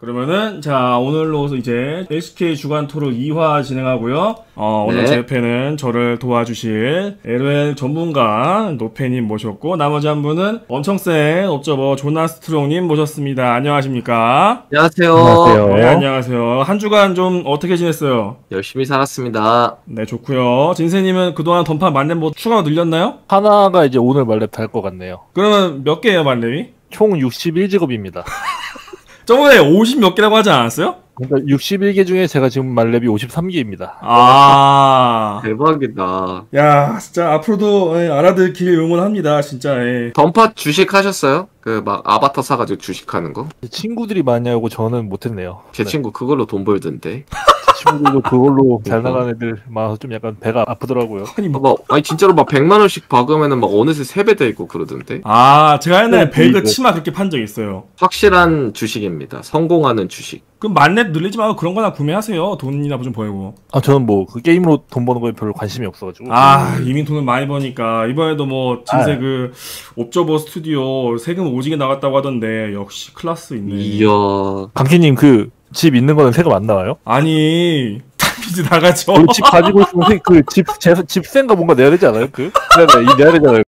그러면은 자 오늘로 이제 SK 주간 토론 2화 진행하고요. 어, 오늘 네. 제 패는 저를 도와주실 LOL 전문가 노페님 모셨고 나머지 한 분은 엄청 센 옵저버 조나스트롱님 모셨습니다. 안녕하십니까? 안녕하세요. 안녕하세요. 네 안녕하세요. 한 주간 좀 어떻게 지냈어요? 열심히 살았습니다. 네 좋고요. 진세님은 그동안 던파 만렙 뭐 추가로 늘렸나요? 하나가 이제 오늘 말렙 달 것 같네요. 그러면 몇 개예요 만렙이? 총 61직업입니다. 저번에 50 몇 개라고 하지 않았어요? 그러니까 61개 중에 제가 지금 말렙이 53개입니다. 아. 대박이다. 야, 진짜 앞으로도 예, 알아듣길 응원합니다. 진짜. 예. 던파 주식 하셨어요? 그 막 아바타 사가지고 주식하는 거? 친구들이 많이 하고 저는 못했네요. 제 네, 친구 그걸로 돈 벌던데. 제 친구들도 그걸로 잘 나가는 애들 많아서 좀 약간 배가 아프더라고요. 아니 뭐. 막 아니 진짜로 막 100만 원씩 박으면은 막 어느새 3배 돼 있고 그러던데. 아, 제가 옛날에 네, 배그 이거. 치마 그렇게 판 적 있어요. 확실한 주식입니다. 성공하는 주식. 그럼 만렙 늘리지 말고 그런 거나 구매하세요. 돈이나 좀 벌고. 아 저는 뭐 그 게임으로 돈 버는 거에 별로 관심이 없어가지고. 아, 이미 돈을 많이 버니까 이번에도 뭐 진세 아. 그 옵저버 스튜디오 세금 오지게 나갔다고 하던데 역시 클라스 있네. 이야. 강퀴님 그 집 있는 거는 세금 안 나와요? 아니, 탑이지 나가죠. 그 집 가지고 있으면 그 집 집세인가 뭔가 내야 되지 않아요? 그? 이 내야 되잖아요.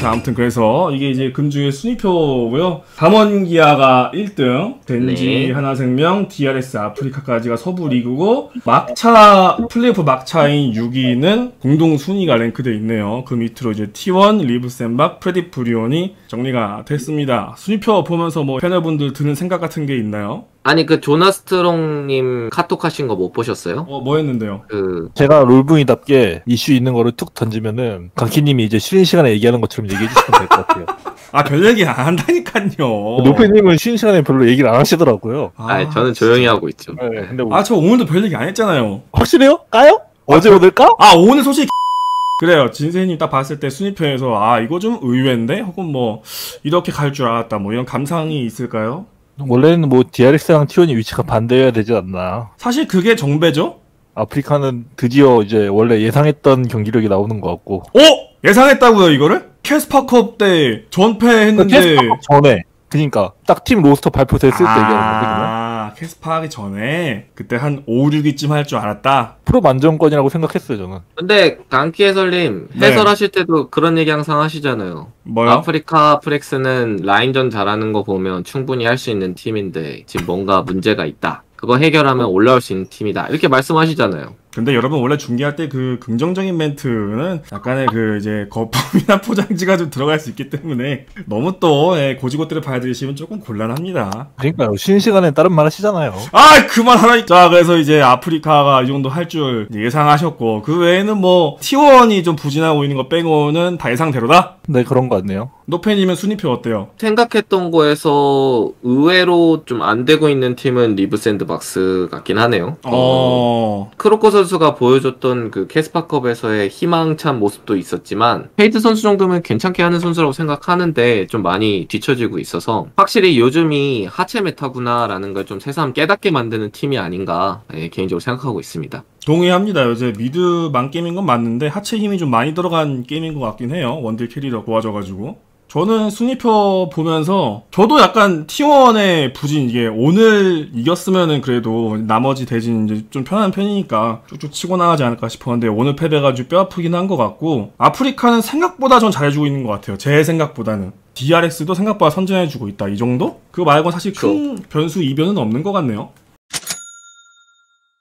자, 아무튼 그래서 이게 이제 금주의 순위표고요. 담원기아가 1등, 젠지 네. 한화생명, DRX 아프리카까지가 서부 리그고 막차 플레이오프 막차인 6위는 공동 순위가 랭크돼 있네요. 그 밑으로 이제 T1, 리브센박, 프레딧 브리온이 정리가 됐습니다. 순위표 보면서 뭐 패널분들 드는 생각 같은 게 있나요? 아니 그 조나스트롱님 카톡 하신 거 못 보셨어요? 어, 뭐 했는데요? 그 제가 롤붕이답게 이슈 있는 거를 툭 던지면은 강키님이 이제 쉬는 시간에 얘기하는 것처럼 얘기해 주시면 될 것 같아요. 아, 별 얘기 안 한다니까요. 노페님은 쉬는 시간에 별로 얘기를 안 하시더라고요. 아, 니 저는 조용히 하고 있죠. 네, 근데 뭐 아, 저 오늘도 별 얘기 안 했잖아요. 확실해요? 까요? 어제 오늘 까? 아 오늘 솔직히 그래요 진세님 딱 봤을 때 순위표에서 아 이거 좀 의외인데 혹은 뭐 이렇게 갈 줄 알았다 뭐 이런 감상이 있을까요? 원래는 뭐 DRX랑 T1이 위치가 반대여야 되지 않나. 사실 그게 정배죠? 아프리카는 드디어 이제 원래 예상했던 경기력이 나오는 것 같고. 오 예상했다고요 이거를? 캐스파컵 때 전패했는데 테스트하기 전에. 그니까 딱 팀 로스터 발표됐을 때 얘기하는 건데 그냥. 아 캐스파 하기 전에 그때 한 5, 6위쯤 할 줄 알았다 프로 만점권이라고 생각했어요 저는. 근데 강키 해설님 네. 해설하실 때도 그런 얘기 항상 하시잖아요. 뭐요? 아프리카 프렉스는 라인전 잘하는 거 보면 충분히 할 수 있는 팀인데 지금 뭔가 문제가 있다. 그거 해결하면 올라올 수 있는 팀이다. 이렇게 말씀하시잖아요. 근데 여러분 원래 중계할 때 그 긍정적인 멘트는 약간의 그 이제 거품이나 포장지가 좀 들어갈 수 있기 때문에 너무 또 예, 곧이곧대로 받아들이시면 조금 곤란합니다. 그러니까요. 쉬는 시간에 다른 말 하시잖아요. 아 그만하라. 자 그래서 이제 아프리카가 이 정도 할 줄 예상하셨고 그 외에는 뭐 T1이 좀 부진하고 있는 거 빼고는 다 예상대로다. 네 그런 것 같네요. 노페님은 순위표 어때요? 생각했던 거에서 의외로 좀 안 되고 있는 팀은 리브 샌드박스 같긴 하네요. 어. 크로코 선수가 보여줬던 그 캐스파컵에서의 희망찬 모습도 있었지만 페이트 선수 정도면 괜찮게 하는 선수라고 생각하는데 좀 많이 뒤처지고 있어서 확실히 요즘이 하체 meta구나라는 걸 좀 새삼 깨닫게 만드는 팀이 아닌가 예, 개인적으로 생각하고 있습니다. 동의합니다. 요새 미드만 게임인 건 맞는데 하체 힘이 좀 많이 들어간 게임인 것 같긴 해요. 원딜 캐리가 좋아져가지고. 저는 순위표 보면서 저도 약간 T1의 부진 이게 오늘 이겼으면은 그래도 나머지 대진 이제 좀 편한 편이니까 쭉쭉 치고 나가지 않을까 싶었는데 오늘 패배가지고 뼈 아프긴 한 것 같고 아프리카는 생각보다 전 잘해주고 있는 것 같아요. 제 생각보다는. DRX도 생각보다 선전해주고 있다. 이 정도? 그거 말고 사실 큰 변수 이변은 없는 것 같네요.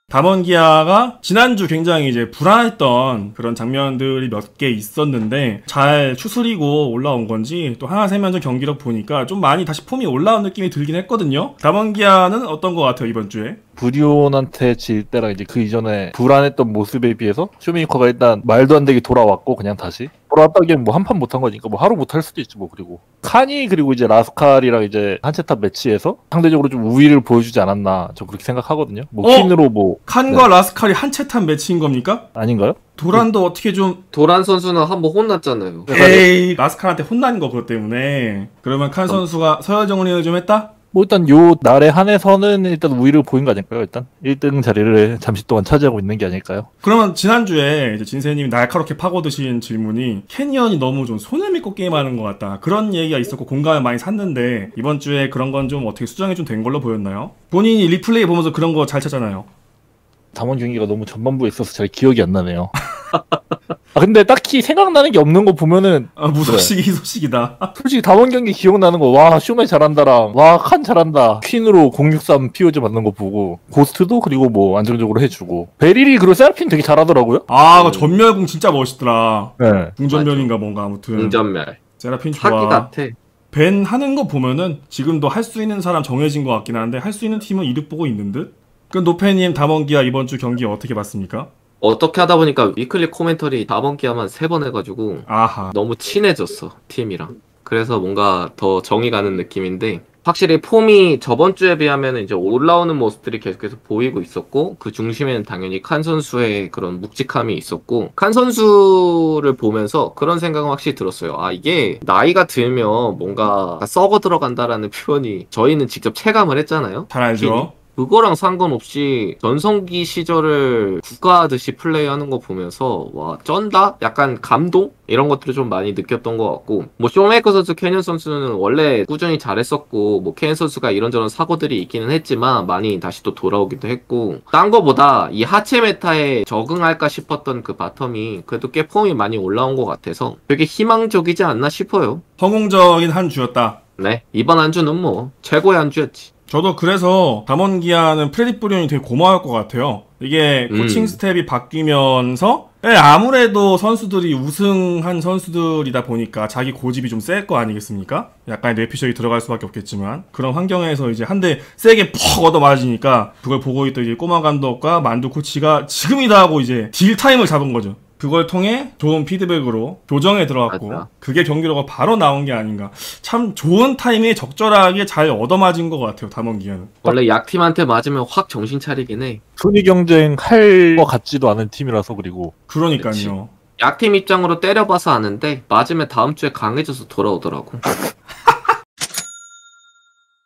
담원기아가 지난주 굉장히 이제 불안했던 그런 장면들이 몇 개 있었는데 잘 추스리고 올라온 건지 또 하나 세면전 경기력 보니까 좀 많이 다시 폼이 올라온 느낌이 들긴 했거든요. 담원기아는 어떤 것 같아요 이번 주에? 브리온한테 질 때랑 이제 그 이전에 불안했던 모습에 비해서 쇼메이커가 일단 말도 안 되게 돌아왔고 그냥 다시 돌아왔다기엔 뭐 한 판 못한 거니까 뭐 하루 못할 수도 있지 뭐 그리고 칸이 그리고 이제 라스칼이랑 이제 한체탑 매치에서 상대적으로 좀 우위를 보여주지 않았나 저 그렇게 생각하거든요 뭐 어? 퀸으로 뭐 칸과 라스칼이 한 채탄 매치인 겁니까? 아닌가요? 도란도 어떻게 좀 도란 선수는 한 번 혼났잖아요. 에이 라스칼한테 혼난 거 그것 때문에 그러면 칸 선수가 서열 정리를 좀 했다? 뭐 일단 요 날에 한해서는 일단 우위를 보인 거 아닐까요? 일단 1등 자리를 잠시 동안 차지하고 있는 게 아닐까요? 그러면 지난주에 이제 진세님이 날카롭게 파고드신 질문이 캐니언이 너무 좀 손을 믿고 게임하는 것 같다. 그런 얘기가 있었고 공감을 많이 샀는데 이번 주에 그런 건 좀 어떻게 수정이 좀 된 걸로 보였나요? 본인이 리플레이 보면서 그런 거 잘 찾잖아요. 담원 경기가 너무 전반부에 있어서 잘 기억이 안 나네요. 아 근데 딱히 생각나는 게 없는 거 보면은 아, 무소식이 희소식이다. 솔직히 담원 경기 기억나는 거 와 쇼메 잘한다랑 와 칸 잘한다 퀸으로 063 피오즈 맞는 거 보고 고스트도 그리고 뭐 안정적으로 해주고 베릴이 그리고 세라핀 되게 잘하더라고요. 아, 그 전멸궁 진짜 멋있더라. 네. 궁전멸인가 뭔가 아무튼. 궁전멸. 세라핀 사기 좋아. 같아. ban 하는 거 보면은 지금도 할 수 있는 사람 정해진 것 같긴 한데 할 수 있는 팀은 이득 보고 있는 듯? 그 노페님 담원기아 이번 주 경기 어떻게 봤습니까? 어떻게 하다 보니까 weekly commentary 담원 기아만 세번 해가지고 아하. 너무 친해졌어 팀이랑. 그래서 뭔가 더 정이 가는 느낌인데 확실히 폼이 저번 주에 비하면 이제 올라오는 모습들이 계속해서 보이고 있었고 그 중심에는 당연히 칸 선수의 그런 묵직함이 있었고 칸 선수를 보면서 그런 생각은 확실히 들었어요. 아 이게 나이가 들면 뭔가 썩어 들어간다라는 표현이 저희는 직접 체감을 했잖아요. 잘 알죠? 그거랑 상관없이 전성기 시절을 구가하듯이 플레이하는 거 보면서 와 쩐다? 약간 감동? 이런 것들을 좀 많이 느꼈던 것 같고 뭐 쇼메이커 선수, 캐년 선수는 원래 꾸준히 잘했었고 뭐 캐년 선수가 이런저런 사고들이 있기는 했지만 많이 다시 또 돌아오기도 했고 딴 거보다 이 하체 meta에 적응할까 싶었던 그 바텀이 그래도 꽤 폼이 많이 올라온 것 같아서 되게 희망적이지 않나 싶어요. 성공적인 한 주였다. 네 이번 한 주는 뭐 최고의 한 주였지. 저도 그래서 담원기아는 프레딧 브리온이 되게 고마울 것 같아요. 이게 코칭 음. 스텝이 바뀌면서 예, 아무래도 선수들이 우승한 선수들이다 보니까 자기 고집이 좀 셀 거 아니겠습니까? 약간 뇌피셜이 들어갈 수밖에 없겠지만 그런 환경에서 이제 한 대 세게 퍽 얻어 맞으니까 그걸 보고 있던 이제 꼬마 감독과 만두 코치가 지금이다 하고 이제 deal time을 잡은 거죠. 그걸 통해 좋은 피드백으로 교정에 들어갔고 맞아. 그게 경기력가 바로 나온 게 아닌가. 참 좋은 타이밍에 적절하게 잘 얻어맞은 것 같아요. 담원 기아는. 원래 약팀한테 맞으면 확 정신 차리긴 해. 순위 경쟁 할 것 같지도 않은 팀이라서 그리고 그러니까요. 그치. 약팀 입장으로 때려봐서 아는데 맞으면 다음 주에 강해져서 돌아오더라고.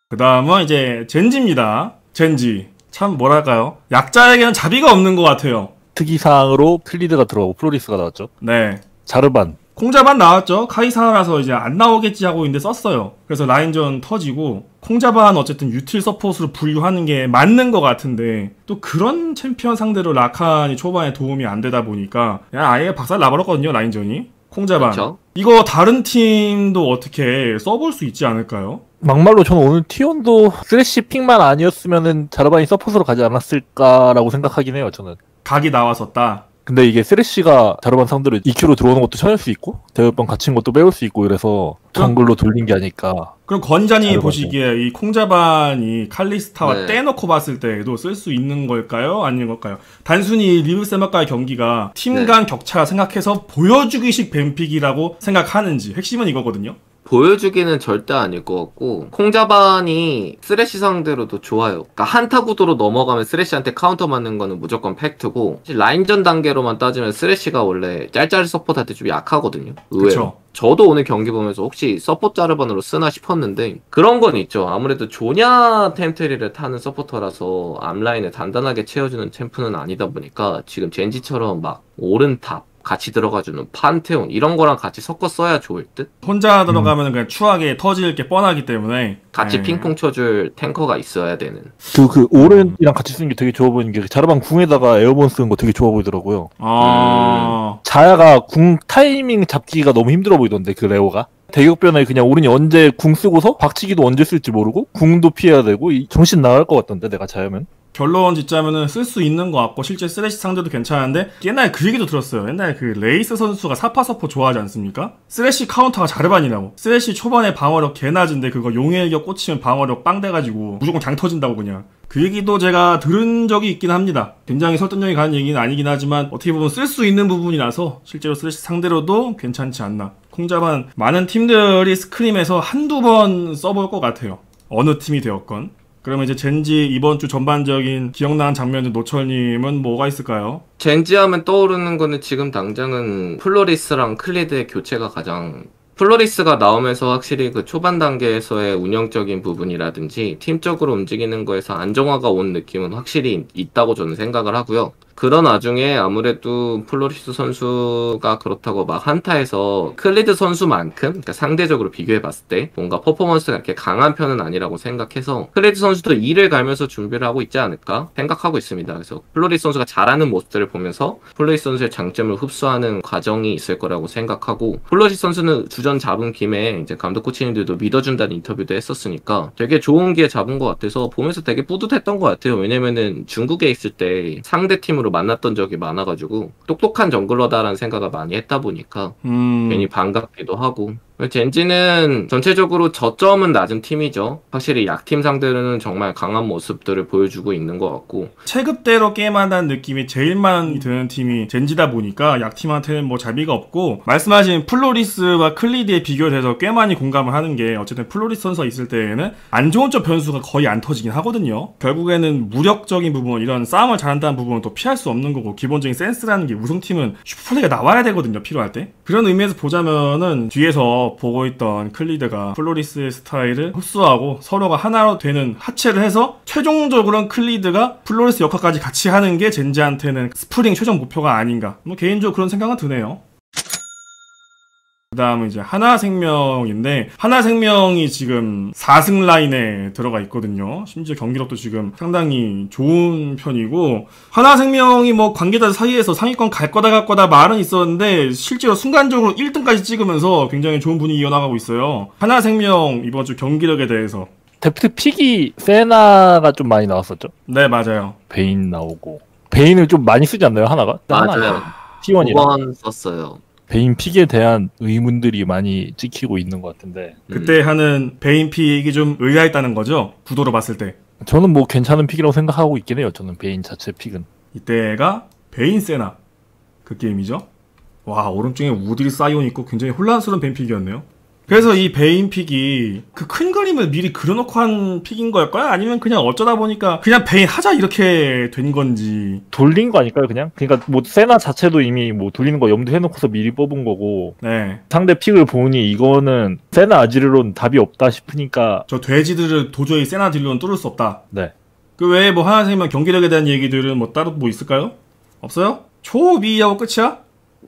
그 다음은 이제 젠지입니다. 젠지. 참 뭐랄까요. 약자에게는 자비가 없는 것 같아요. 특이사항으로 클리드가 들어가고 플로리스가 나왔죠. 네. 자르반 콩자반 나왔죠. 카이사라서 이제 안 나오겠지 하고 있는데 썼어요. 그래서 라인전 터지고 콩자반 어쨌든 유틸 서폿으로 분류하는 게 맞는 것 같은데 또 그런 챔피언 상대로 라칸이 초반에 도움이 안 되다 보니까 그냥 아예 박살 나버렸거든요. 라인전이. 콩자반. 그렇죠. 이거 다른 팀도 어떻게 써볼 수 있지 않을까요? 막말로 저는 오늘 T1도 쓰레쉬 픽만 아니었으면은 자르반이 서폿으로 가지 않았을까라고 생각하긴 해요 저는. 각이 나왔었다. 근데 이게 쓰레쉬가 자르반 상대로 EQ로 들어오는 것도 찾을 수 있고 대여번 갇힌 것도 빼올 수 있고 이래서 정글로 돌린 게 아닐까. 그럼 건자니 잘 보시기에 이 콩자반이 칼리스타와 네. 떼놓고 봤을 때도 쓸 수 있는 걸까요? 아닌 걸까요? 단순히 리브 샌박과의 경기가 팀 네. 간 격차 생각해서 보여주기식 ban pick이라고 생각하는지 핵심은 이거거든요. 보여주기는 절대 아닐 것 같고 콩자반이 쓰레쉬 상대로도 좋아요. 그러니까 한타 구도로 넘어가면 쓰레쉬한테 카운터 맞는 거는 무조건 팩트고 라인전 단계로만 따지면 쓰레쉬가 원래 짤짤 support한테 좀 약하거든요. 의외로. 그쵸. 저도 오늘 경기 보면서 혹시 support 자르반으로 쓰나 싶었는데 그런 건 있죠. 아무래도 조냐 템트리를 타는 서포터라서 앞라인을 단단하게 채워주는 챔프는 아니다 보니까 지금 젠지처럼 막 오른 탑 같이 들어가주는 판테온 이런 거랑 같이 섞어 써야 좋을 듯? 혼자 들어가면 그냥 추하게 터질 게 뻔하기 때문에 같이 네. 핑퐁 쳐줄 탱커가 있어야 되는. 그, 그, 오른이랑 같이 쓰는 게 되게 좋아 보이는 게, 자르반 궁에다가 airborne 쓰는 거 되게 좋아 보이더라고요. 아, 자야가 궁 타이밍 잡기가 너무 힘들어 보이던데, 그 레오가. 대격변에 그냥 오른이 언제 궁 쓰고서 박치기도 언제 쓸지 모르고, 궁도 피해야 되고, 이 정신 나갈 것 같던데, 내가 자야면. 결론 짓자면은 쓸 수 있는 것 같고 실제 쓰레쉬 상대도 괜찮은데 옛날에 그 얘기도 들었어요. 옛날에 그 레이스 선수가 사파 서폿 좋아하지 않습니까? 쓰레쉬 카운터가 자르반이라고. 쓰레쉬 초반에 방어력 개 낮은데 그거 용의 일격 꽂히면 방어력 빵 돼가지고 무조건 장 터진다고 그냥. 그 얘기도 제가 들은 적이 있긴 합니다. 굉장히 설득력이 가는 얘기는 아니긴 하지만 어떻게 보면 쓸 수 있는 부분이라서 실제로 쓰레쉬 상대로도 괜찮지 않나. 콩자반 많은 팀들이 scrim에서 한두 번 써볼 것 같아요. 어느 팀이 되었건. 그러면 이제 젠지 이번 주 전반적인 기억나는 장면은 노철님은 뭐가 있을까요? 젠지 하면 떠오르는 거는 지금 당장은 플로리스랑 클리드의 교체가 가장 플로리스가 나오면서 확실히 그 초반 단계에서의 운영적인 부분이라든지 팀적으로 움직이는 거에서 안정화가 온 느낌은 확실히 있다고 저는 생각을 하고요. 그런 와중에 아무래도 플로리스 선수가 그렇다고 막 한타에서 클리드 선수만큼 그러니까 상대적으로 비교해 봤을 때 뭔가 퍼포먼스가 이렇게 강한 편은 아니라고 생각해서 클리드 선수도 이를 갈면서 준비를 하고 있지 않을까 생각하고 있습니다. 그래서 플로리스 선수가 잘하는 모습들을 보면서 플로리스 선수의 장점을 흡수하는 과정이 있을 거라고 생각하고 플로리스 선수는 주전 잡은 김에 이제 감독 코치님들도 믿어준다는 인터뷰도 했었으니까 되게 좋은 기회 잡은 것 같아서 보면서 되게 뿌듯했던 것 같아요. 왜냐면은 중국에 있을 때 상대 팀으로 만났던 적이 많아가지고 똑똑한 jungler다라는 생각을 많이 했다 보니까 음. 괜히 반갑기도 하고 젠지는 전체적으로 저점은 낮은 팀이죠. 확실히 약팀 상대로는 정말 강한 모습들을 보여주고 있는 것 같고 체급대로 게임한다는 느낌이 제일 많이 드는 팀이 젠지다 보니까 약팀한테는 뭐 자비가 없고 말씀하신 플로리스와 클리드에 비교돼서 꽤 많이 공감을 하는 게 어쨌든 플로리스 선수가 있을 때에는 안 좋은 쪽 변수가 거의 안 터지긴 하거든요. 결국에는 무력적인 부분 이런 싸움을 잘한다는 부분은 또 피할 수 없는 거고 기본적인 센스라는 게 우승팀은 super play가 나와야 되거든요. 필요할 때. 그런 의미에서 보자면은 뒤에서 보고 있던 클리드가 플로리스의 스타일을 흡수하고 서로가 하나로 되는 합체를 해서 최종적으로는 클리드가 플로리스 역할까지 같이 하는 게 젠지한테는 스프링 최종 목표가 아닌가. 뭐 개인적으로 그런 생각은 드네요. 그 다음은 이제 한화생명인데 한화생명이 지금 4승 라인에 들어가 있거든요. 심지어 경기력도 지금 상당히 좋은 편이고 한화생명이 뭐 관계자 사이에서 상위권 갈 거다 갈 거다 말은 있었는데 실제로 순간적으로 1등까지 찍으면서 굉장히 좋은 분위기 이어나가고 있어요. 한화생명 이번 주 경기력에 대해서 데프트 pick이 세나가 좀 많이 나왔었죠. 네 맞아요. 베인 나오고 베인을 좀 많이 쓰지 않나요 한화가? 맞아요. T1이랑 9번 썼어요. 베인 pick에 대한 의문들이 많이 찍히고 있는 것 같은데 그때 하는 베인 pick이 좀 의아했다는 거죠. 구도로 봤을 때. 저는 뭐 괜찮은 pick이라고 생각하고 있긴 해요. 저는 베인 자체 pick은 이때가 베인 세나 그 게임이죠. 와 오른쪽에 우디르 사이온 있고 굉장히 혼란스러운 베인 pick이었네요. 그래서 이 베인 pick이 그 큰 그림을 미리 그려놓고 한 pick인 걸까요? 아니면 그냥 어쩌다 보니까 그냥 베인 하자 이렇게 된 건지. 돌린 거 아닐까요? 그냥 그러니까 뭐 세나 자체도 이미 뭐 돌리는 거 염두해 놓고서 미리 뽑은 거고 네. 상대 픽을 보니 이거는 세나 아지르론 답이 없다 싶으니까 저 돼지들을 도저히 세나 딜로는 뚫을 수 없다. 네 그 외에 뭐 하나생명 경기력에 대한 얘기들은 뭐 따로 뭐 있을까요? 없어요? 초비하고 끝이야?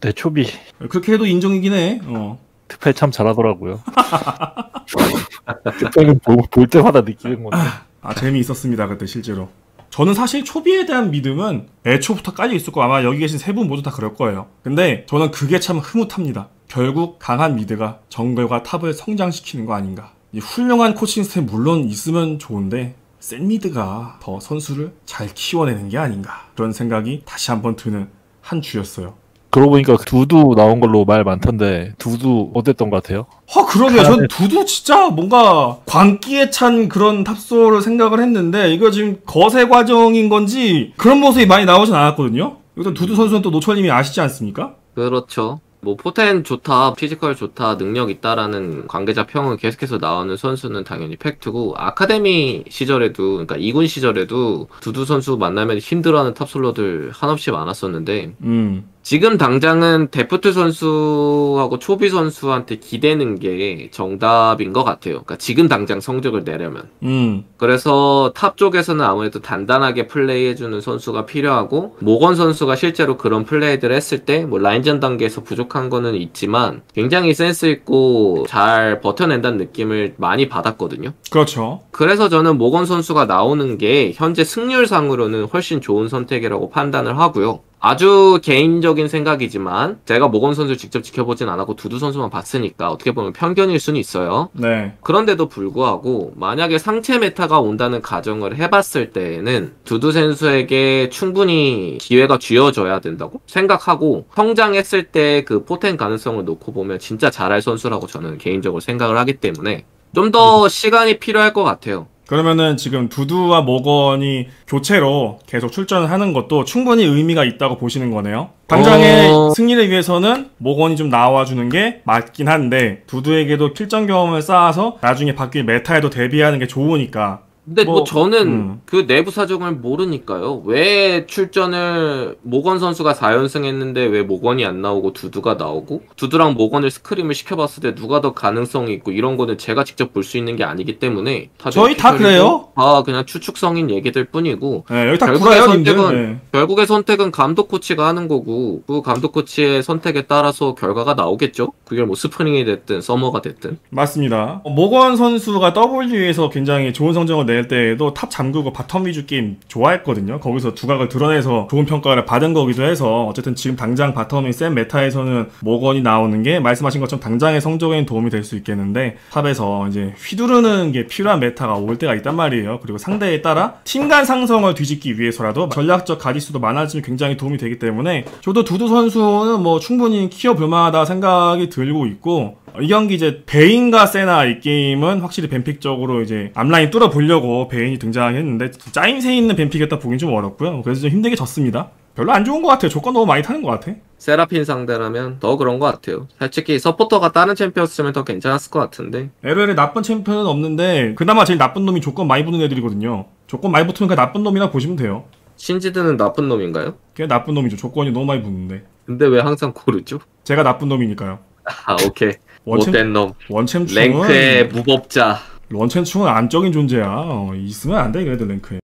대초비 그렇게 해도 인정이긴 해. 어. 특패 참 잘하더라고요. 특패는 볼, 볼 때마다 느끼는 건데. 아 재미 있었습니다 그때 실제로. 저는 사실 초비에 대한 믿음은 애초부터 깔려 있을 거 아마 여기 계신 세 분 모두 다 그럴 거예요. 근데 저는 그게 참 흐뭇합니다. 결국 강한 미드가 정글과 탑을 성장시키는 거 아닌가. 이 훌륭한 코칭스태프 물론 있으면 좋은데 센 미드가 더 선수를 잘 키워내는 게 아닌가. 그런 생각이 다시 한번 드는 한 주였어요 그러고 보니까 두두 나온 걸로 말 많던데 두두 어땠던 것 같아요? 아 그러게요. 전 두두 진짜 뭔가 광기에 찬 그런 탑솔을 생각을 했는데 이거 지금 거세 과정인 건지 그런 모습이 많이 나오진 않았거든요. 일단 두두 선수는 또 노철님이 아시지 않습니까? 그렇죠. 뭐 포텐 좋다, physical 좋다, 능력 있다라는 관계자 평은 계속해서 나오는 선수는 당연히 팩트고 아카데미 시절에도 그러니까 2군 시절에도 두두 선수 만나면 힘들어하는 top 솔러들 한없이 많았었는데 음. 지금 당장은 데프트 선수하고 초비 선수한테 기대는 게 정답인 것 같아요. 그러니까 지금 당장 성적을 내려면. 음. 그래서 top 쪽에서는 아무래도 단단하게 플레이해주는 선수가 필요하고 모건 선수가 실제로 그런 플레이들을 했을 때 뭐 라인전 단계에서 부족한 거는 있지만 굉장히 센스 있고 잘 버텨낸다는 느낌을 많이 받았거든요. 그렇죠. 그래서 저는 모건 선수가 나오는 게 현재 승률상으로는 훨씬 좋은 선택이라고 판단을 하고요. 아주 개인적인 생각이지만 제가 모건 선수 직접 지켜보진 않았고 두두 선수만 봤으니까 어떻게 보면 편견일 수는 있어요. 네. 그런데도 불구하고 만약에 상체 meta가 온다는 가정을 해봤을 때에는 두두 선수에게 충분히 기회가 쥐어져야 된다고 생각하고 성장했을 때 그 포텐 가능성을 놓고 보면 진짜 잘할 선수라고 저는 개인적으로 생각을 하기 때문에 좀더 시간이 필요할 것 같아요. 그러면은 지금 두두와 모건이 교체로 계속 출전을 하는 것도 충분히 의미가 있다고 보시는 거네요. 당장의 어. 승리를 위해서는 모건이 좀 나와주는 게 맞긴 한데 두두에게도 실전 경험을 쌓아서 나중에 바뀔 meta에도 대비하는 게 좋으니까 근데 뭐, 뭐, 저는 음. 그 내부 사정을 모르니까요. 왜 출전을 모건 선수가 4연승 했는데 왜 모건이 안 나오고 두두가 나오고 두두랑 모건을 scrim을 시켜봤을 때 누가 더 가능성이 있고 이런 거는 제가 직접 볼 수 있는 게 아니기 때문에 저희 다 그래요? 다 그냥 추측성인 얘기들 뿐이고 네, 여기 다 결국에 구라요, 님들. 선택은- 네. 결국의 선택은 감독 코치가 하는 거고 그 감독 코치의 선택에 따라서 결과가 나오겠죠. 그게 뭐 스프링이 됐든 서머가 됐든 맞습니다. 모건 선수가 W에서 굉장히 좋은 성적을 낼 때에도 top 잠그고 bottom 위주 게임 좋아했거든요. 거기서 두각을 드러내서 좋은 평가를 받은 거기도 해서 어쨌든 지금 당장 bottom이 센 meta에서는 모건이 나오는 게 말씀하신 것처럼 당장의 성적에는 도움이 될 수 있겠는데 top에서 이제 휘두르는 게 필요한 meta가 올 때가 있단 말이에요. 그리고 상대에 따라 팀 간 상성을 뒤집기 위해서라도 전략적 가짓수도 많아지면 굉장히 도움이 되기 때문에 저도 두두 선수는 뭐 충분히 키워볼 만하다 생각이 들고 있고 이 경기 이제 베인과 세나 이 게임은 확실히 ban pick적으로 이제 앞라인 뚫어 보려고 베인이 등장했는데 짜임새 있는 ban pick이었다 보긴 좀 어렵고요. 그래서 좀 힘들게 졌습니다. 별로 안 좋은 것 같아요. 조건 너무 많이 타는 것 같아. 세라핀 상대라면 더 그런 것 같아요. 솔직히 서포터가 다른 챔피언스면 더 괜찮았을 것 같은데 LOL에 나쁜 챔피언은 없는데 그나마 제일 나쁜 놈이 조건 많이 붙는 애들이거든요. 조건 많이 붙으면 그 나쁜 놈이라 보시면 돼요. 신지드는 나쁜 놈인가요? 그게 나쁜 놈이죠. 조건이 너무 많이 붙는데. 근데 왜 항상 고르죠? 제가 나쁜 놈이니까요. 아 오케이 원챔 못된 놈 원챔충은 랭크의 무법자 원챔충은 안적인 존재야. 어, 있으면 안 돼, 그래도 랭크에.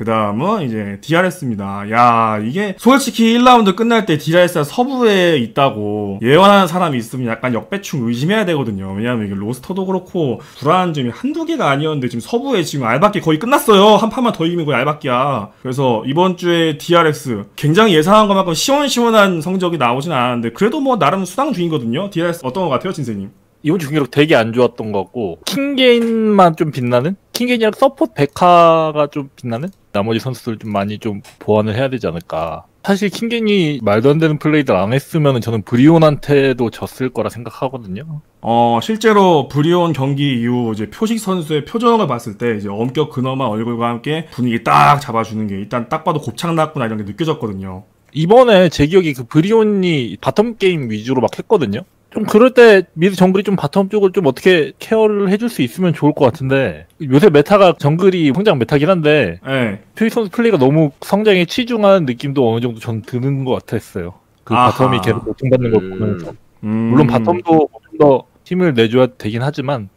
그 다음은 이제 DRS입니다. 야, 이게 솔직히 1라운드 끝날 때 DRS가 서부에 있다고 예언하는 사람이 있으면 약간 역배충 의심해야 되거든요. 왜냐하면 이게 로스터도 그렇고 불안한 점이 한두 개가 아니었는데 지금 서부에 지금 알바끼 거의 끝났어요. 한 판만 더 이기면 거의 알바끼야. 그래서 이번 주에 DRX 굉장히 예상한 것만큼 시원시원한 성적이 나오진 않았는데 그래도 뭐 나름 수당 중이거든요. DRS 어떤 것 같아요, 진세님? 이번 주 경기력 되게 안 좋았던 것 같고 킹게인만 좀 빛나는? 킹게인이랑 서포트 베카가 좀 빛나는? 나머지 선수들 좀 많이 좀 보완을 해야 되지 않을까. 사실 킹겐이 말도 안 되는 플레이들 안 했으면 저는 브리온한테도 졌을 거라 생각하거든요. 어, 실제로 브리온 경기 이후 이제 표식 선수의 표정을 봤을 때 이제 엄격 근엄한 얼굴과 함께 분위기 딱 잡아주는 게 일단 딱 봐도 곱창 났구나 이런 게 느껴졌거든요. 이번에 제 기억에 그 브리온이 bottom 게임 위주로 막 했거든요. 좀 그럴 때 mid 정글이 좀 bottom 쪽을 좀 어떻게 케어를 해줄 수 있으면 좋을 것 같은데 요새 meta가 정글이 성장 meta긴 한데 예. 표식 선수 플레이가 너무 성장에 치중하는 느낌도 어느 정도 전 드는 것 같았어요. 그 아하. bottom이 계속 고통받는 걸 음. 보면서 음. 물론 bottom도 좀 더 힘을 내줘야 되긴 하지만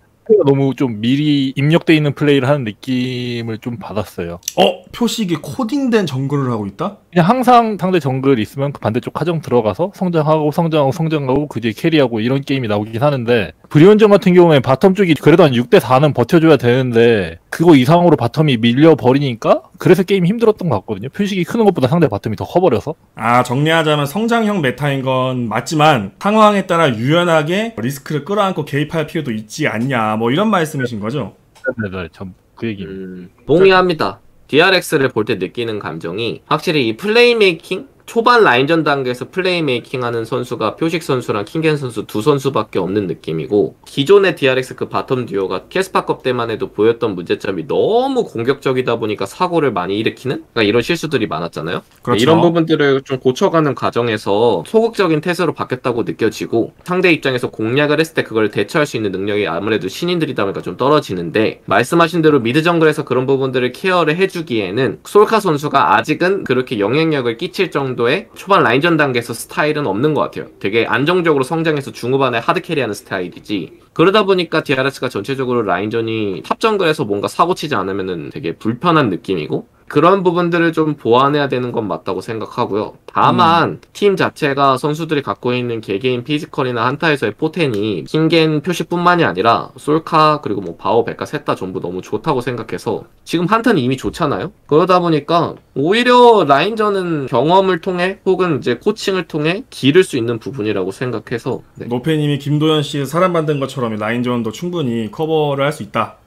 너무 좀 미리 입력돼 있는 플레이를 하는 느낌을 좀 받았어요. 어, 표식이 코딩된 정글을 하고 있다? 그냥 항상 상대 정글 있으면 그 반대쪽 하정 들어가서 성장하고 성장하고 성장하고 그제 carry하고 이런 게임이 나오긴 하는데 브리온전 같은 경우에 bottom 쪽이 그래도 한 6대 4는 버텨줘야 되는데 그거 이상으로 bottom이 밀려 버리니까 그래서 게임이 힘들었던 것 같거든요. 표식이 크는 것보다 상대 bottom이 더 커버려서 아, 정리하자면 성장형 meta인 건 맞지만 상황에 따라 유연하게 리스크를 끌어안고 개입할 필요도 있지 않냐. 뭐 이런 말씀이신 거죠? 네네 정글 얘기. 음, 동의합니다. DRX를 볼 때 느끼는 감정이 확실히 이 playmaking 초반 라인전 단계에서 playmaking 하는 선수가 표식 선수랑 킹겐 선수 두 선수밖에 없는 느낌이고 기존의 DRX 그 bottom 듀오가 케스파컵 때만 해도 보였던 문제점이 너무 공격적이다 보니까 사고를 많이 일으키는 그러니까 이런 실수들이 많았잖아요. 그렇죠. 이런 부분들을 좀 고쳐가는 과정에서 소극적인 태세로 바뀌었다고 느껴지고 상대 입장에서 공략을 했을 때 그걸 대처할 수 있는 능력이 아무래도 신인들이다 보니까 좀 떨어지는데 말씀하신 대로 mid 정글에서 그런 부분들을 케어를 해주기에는 솔카 선수가 아직은 그렇게 영향력을 끼칠 정도 의 초반 라인전 단계에서 스타일은 없는 것 같아요. 되게 안정적으로 성장해서 중후반에 hard carry하는 스타일이지 그러다 보니까 DRX가 전체적으로 라인전이 top 정글에서 뭔가 사고치지 않으면은 되게 불편한 느낌이고 그런 부분들을 좀 보완해야 되는 건 맞다고 생각하고요. 다만 팀 자체가 선수들이 갖고 있는 개개인 physical이나 한타에서의 포텐이 킹겐 표식뿐만이 아니라 솔카 그리고 뭐 바오 베카 셋 다 전부 너무 좋다고 생각해서 지금 한타는 이미 좋잖아요. 그러다 보니까 오히려 라인전은 경험을 통해 혹은 이제 코칭을 통해 기를 수 있는 부분이라고 생각해서 네. 노페님이 김도현 씨 사람 만든 것처럼 라인전도 충분히 커버를 할 수 있다.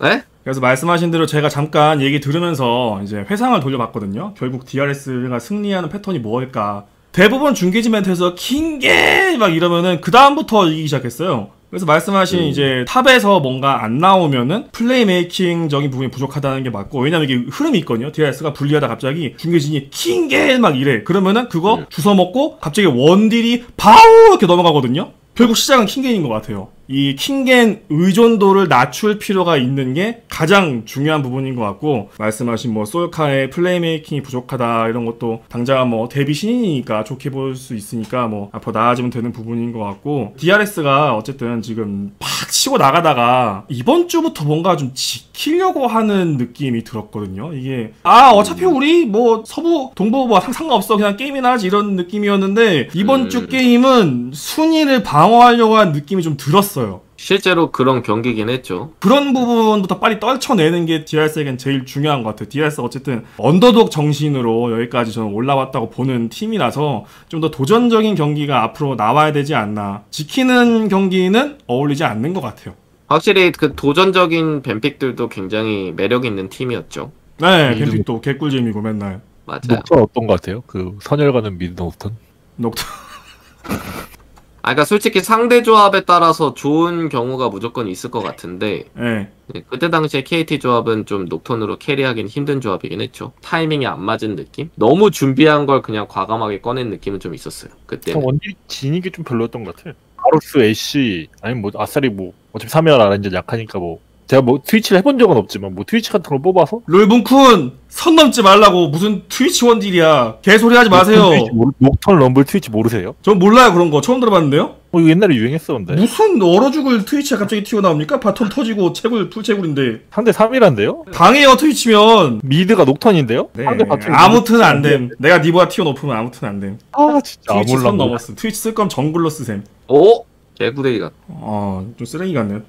네? 그래서 말씀하신 대로 제가 잠깐 얘기 들으면서 이제 회상을 돌려봤거든요. 결국 DRX가 승리하는 패턴이 뭘까? 대부분 중계진 멘트에서 킹겐 막 이러면은 그 다음부터 이기기 시작했어요. 그래서 말씀하신 음. 이제 top에서 뭔가 안 나오면은 playmaking적인 부분이 부족하다는 게 맞고 왜냐면 이게 흐름이 있거든요. DRX가 불리하다 갑자기 중계진이 킹겐 막 이래. 그러면은 그거 음. 주워 먹고 갑자기 원딜이 바오 이렇게 넘어가거든요. 결국 시작은 킹겐인 것 같아요. 이 킹겐 의존도를 낮출 필요가 있는 게 가장 중요한 부분인 것 같고 말씀하신 뭐 솔카의 playmaking이 부족하다 이런 것도 당장 뭐 데뷔 신인이니까 좋게 볼 수 있으니까 뭐 앞으로 나아지면 되는 부분인 것 같고 DRS가 어쨌든 지금 팍 치고 나가다가 이번 주부터 뭔가 좀 지키려고 하는 느낌이 들었거든요. 이게 아 어차피 우리 뭐 서부 동부 뭐 상관없어 그냥 게임이나 하지 이런 느낌이었는데 이번 음. 주 게임은 순위를 방어하려고 한 느낌이 좀 들었어요. 실제로 그런 경기긴 했죠. 그런 부분부터 빨리 떨쳐내는 게 DRS에겐 제일 중요한 것 같아요. DRS 어쨌든 언더독 정신으로 여기까지 저는 올라왔다고 보는 팀이라서 좀 더 도전적인 경기가 앞으로 나와야 되지 않나. 지키는 경기는 어울리지 않는 것 같아요. 확실히 그 도전적인 ban pick들도 굉장히 매력 있는 팀이었죠. 네, mid ban pick도 개꿀잼이고 맨날. 맞아요. 녹턴 어떤 것 같아요? 그 선혈 가는 mid 녹턴? 녹턴. 아, 그러니까 솔직히 상대 조합에 따라서 좋은 경우가 무조건 있을 것 같은데 네. 네, 그때 당시에 KT 조합은 좀 녹턴으로 carry하기는 힘든 조합이긴 했죠. 타이밍이 안 맞은 느낌? 너무 준비한 걸 그냥 과감하게 꺼낸 느낌은 좀 있었어요. 그때. 원딜 진이게 좀 별로였던 것 같아. 바루스, 애쉬 아니면 뭐 아싸리 뭐 어차피 사미라 라인전 약하니까 뭐 제가 뭐 트위치를 해본 적은 없지만 뭐 트위치 같은 걸 뽑아서 롤붕쿤 선 넘지 말라고 무슨 트위치 원딜이야. 개소리 하지 마세요. 트위치 모르- 녹턴 럼블 트위치 모르세요? 전 몰라요 그런 거 처음 들어봤는데요. 어 이거 옛날에 유행했었는데 무슨 얼어 죽을 트위치가 갑자기 튀어나옵니까? bottom 터지고 채굴 풀채굴인데 상대 사미란데요? 망해요 트위치면. mid가 녹턴인데요? 네. 상대 bottom이 아무튼 안 됨. 내가 니보다 tier 높으면 아무튼 안 됨. 아 진짜 트위치 선 아몰랑 넘었음. 트위치 쓸 거면 정글로 쓰셈. 오! 개구데기 같 어, 좀 쓰레기 같네.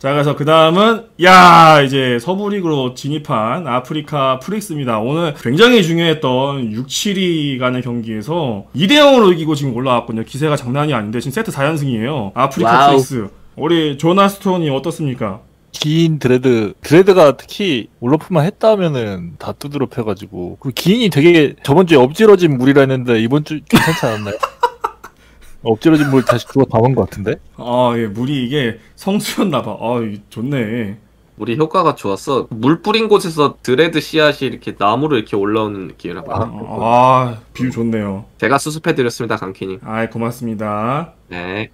자, 그래서 그 다음은, 야, 이제 서부리그로 진입한 아프리카 프릭스입니다. 오늘 굉장히 중요했던 6, 7위 간의 경기에서 2대0으로 이기고 지금 올라왔거든요. 기세가 장난이 아닌데, 지금 세트 4연승이에요. 아프리카 wow. 프릭스. 우리 조나스트롱이 어떻습니까? 기인 드레드 드레드가 특히 올라프만 했다면은 다 두드러 패가지고 그 기인이 되게 저번 주에 엎질러진 물이라 했는데 이번 주 괜찮지 않았나요? 엎질러진 물 다시 그거 담은 것 같은데? 아, 예, 물이 이게 성수였나봐. 아, 이- 좋네. 우리 효과가 좋았어. 물 뿌린 곳에서 드레드 씨앗이 이렇게 나무로 이렇게 올라오는 느낌이라 봐. 아, 비유 좋네요. 제가 수습해드렸습니다, 강퀴님. 아이, 고맙습니다. 네.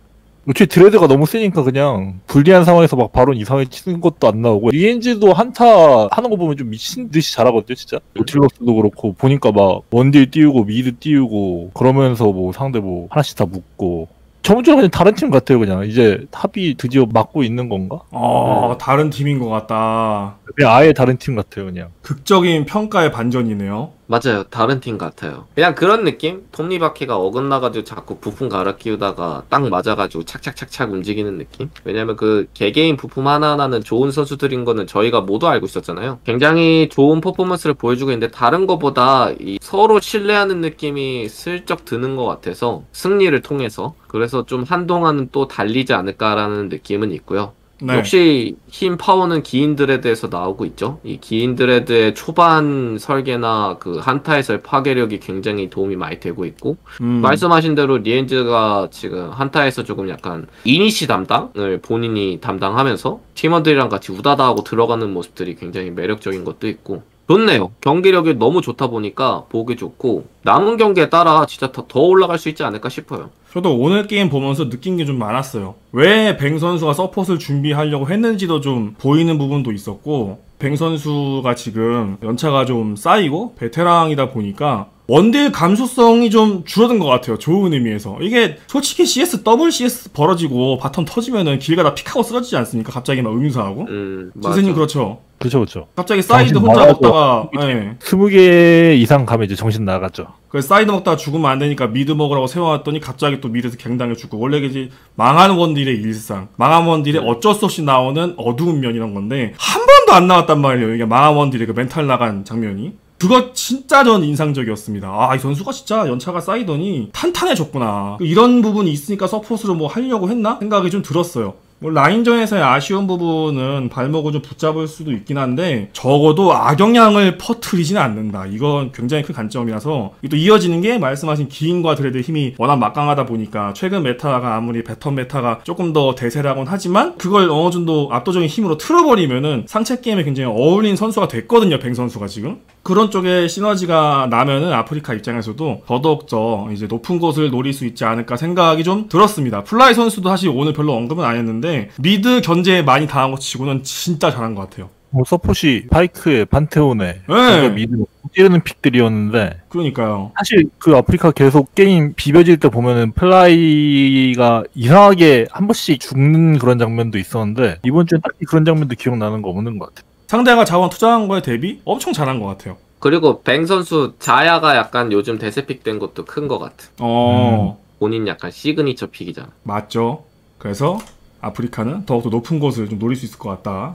애초에 드레드가 너무 세니까 그냥 불리한 상황에서 막 바론 이상하게 치는 것도 안 나오고 리헨즈도 한타 하는 거 보면 좀 미친 듯이 잘하거든요 진짜 노틸러스도 그렇고 보니까 막 원딜 띄우고 mid 띄우고 그러면서 뭐 상대 뭐 하나씩 다 묶고 저번 주랑 그냥 다른 팀 같아요 그냥 이제 합이 드디어 맞고 있는 건가? 어, 다른 팀인 것 같다. 그냥 아예 다른 팀 같아요 그냥 극적인 평가의 반전이네요. 맞아요. 다른 팀 같아요. 그냥 그런 느낌? 톱니바퀴가 어긋나가지고 자꾸 부품 갈아 끼우다가 딱 맞아가지고 착착착착 움직이는 느낌? 왜냐면 그 개개인 부품 하나하나는 좋은 선수들인 거는 저희가 모두 알고 있었잖아요. 굉장히 좋은 퍼포먼스를 보여주고 있는데 다른 거보다 이 서로 신뢰하는 느낌이 슬쩍 드는 것 같아서 승리를 통해서 그래서 좀 한동안은 또 달리지 않을까라는 느낌은 있고요. 네. 역시 힘 파워는 기인들에 대해서 나오고 있죠. 이 기인드레드의 초반 설계나 그 한타에서의 파괴력이 굉장히 도움이 많이 되고 있고 음. 말씀하신 대로 리엔즈가 지금 한타에서 조금 약간 이니시 담당을 본인이 담당하면서 팀원들이랑 같이 우다다하고 들어가는 모습들이 굉장히 매력적인 것도 있고 좋네요. 경기력이 너무 좋다 보니까 보기 좋고 남은 경기에 따라 진짜 더, 더 올라갈 수 있지 않을까 싶어요. 저도 오늘 게임 보면서 느낀 게 좀 많았어요. 왜 뱅 선수가 서폿을 준비하려고 했는지도 좀 보이는 부분도 있었고, 뱅 선수가 지금 연차가 좀 쌓이고, 베테랑이다 보니까, 원딜 감수성이 좀 줄어든 것 같아요. 좋은 의미에서. 이게 솔직히 CS, 더블 CS 벌어지고 bottom 터지면은 길 가다 픽하고 쓰러지지 않습니까? 갑자기 막 음유사하고. 음. 선생님 그렇죠. 그쵸 그쵸 갑자기 사이드 혼자. 먹다가, 예. 스무 개 이상 가면 이제 정신 나갔죠 그 사이드 먹다가 죽으면 안 되니까 mid 먹으라고 세워놨더니 갑자기 또 mid에서 gang당해 죽고 원래 이제 망한 원딜의 일상 망한 원딜의 어쩔 수 없이 나오는 어두운 면이란 건데 한 번도 안 나왔단 말이에요 이게 원딜의 그 멘탈 나간 장면이 그거 진짜 전 인상적이었습니다. 아, 이 선수가 진짜 연차가 쌓이더니 탄탄해졌구나. 이런 부분이 있으니까 support로 뭐 하려고 했나? 생각이 좀 들었어요. 뭐 라인전에서의 아쉬운 부분은 발목을 좀 붙잡을 수도 있긴 한데 적어도 악영향을 퍼트리지는 않는다. 이건 굉장히 큰 관점이라서 또 이어지는 게 말씀하신 기인과 드레드 힘이 워낙 막강하다 보니까 최근 meta가 아무리 bottom meta가 조금 더 대세라곤 하지만 그걸 어느 정도 압도적인 힘으로 틀어버리면은 상체 게임에 굉장히 어울리는 선수가 됐거든요. 뱅 선수가 지금. 그런 쪽에 시너지가 나면은 아프리카 입장에서도 더더욱더 이제 높은 곳을 노릴 수 있지 않을까 생각이 좀 들었습니다. 플라이 선수도 사실 오늘 별로 언급은 안 했는데 mid 견제에 많이 당한 것 치고는 진짜 잘한 것 같아요. 뭐 서폿이 파이크에 판테온에 네. mid 찌르는 pick들이었는데 그러니까요. 사실 그 아프리카 계속 게임 비벼질 때 보면은 플라이가 이상하게 한 번씩 죽는 그런 장면도 있었는데 이번 주엔 딱히 그런 장면도 기억나는 거 없는 것 같아요. 상대가 자원 투자한 거에 대비 엄청 잘한 것 같아요. 그리고 뱅 선수 자야가 약간 요즘 대세pick 된 것도 큰 것 같아. 어, 본인 약간 signature pick이잖아. 맞죠. 그래서 아프리카는 더욱더 높은 곳을 좀 노릴 수 있을 것 같다.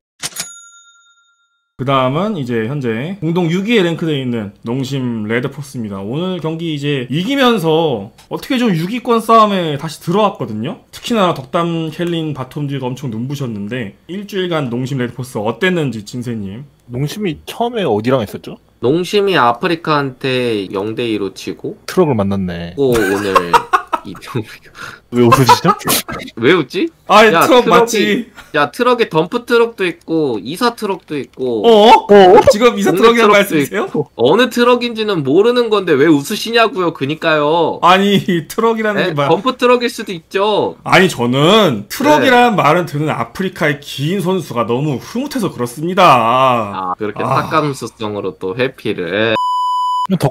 그 다음은 이제 현재 공동 6위에 랭크되어 있는 농심 레드포스입니다. 오늘 경기 이제 이기면서 어떻게 좀 6위권 싸움에 다시 들어왔거든요. 특히나 덕담 켈린 bottom duo가 엄청 눈부셨는데 일주일간 농심 레드포스 어땠는지 진세님. 농심이 처음에 어디랑 했었죠? 농심이 아프리카한테 0대2로 지고 트럭을 만났네. 또 오늘 이병 왜 웃으시죠? 왜 웃지? 아, 야, 트럭 트럭이- 맞지? 야 트럭에 덤프 트럭도 있고 이사 트럭도 있고 어? 어? 지금 이사 트럭이란 트럭도 말씀이세요? 어느 트럭인지는 모르는 건데 왜 웃으시냐고요. 그니까요. 아니 트럭이라는 에, 게 말... 덤프 트럭일 수도 있죠. 아니 저는 트럭이라는 네. 말은 듣는 아프리카의 기인 선수가 너무 흐뭇해서 그렇습니다. 아 그렇게 아. 삭감수성으로 또 회피를.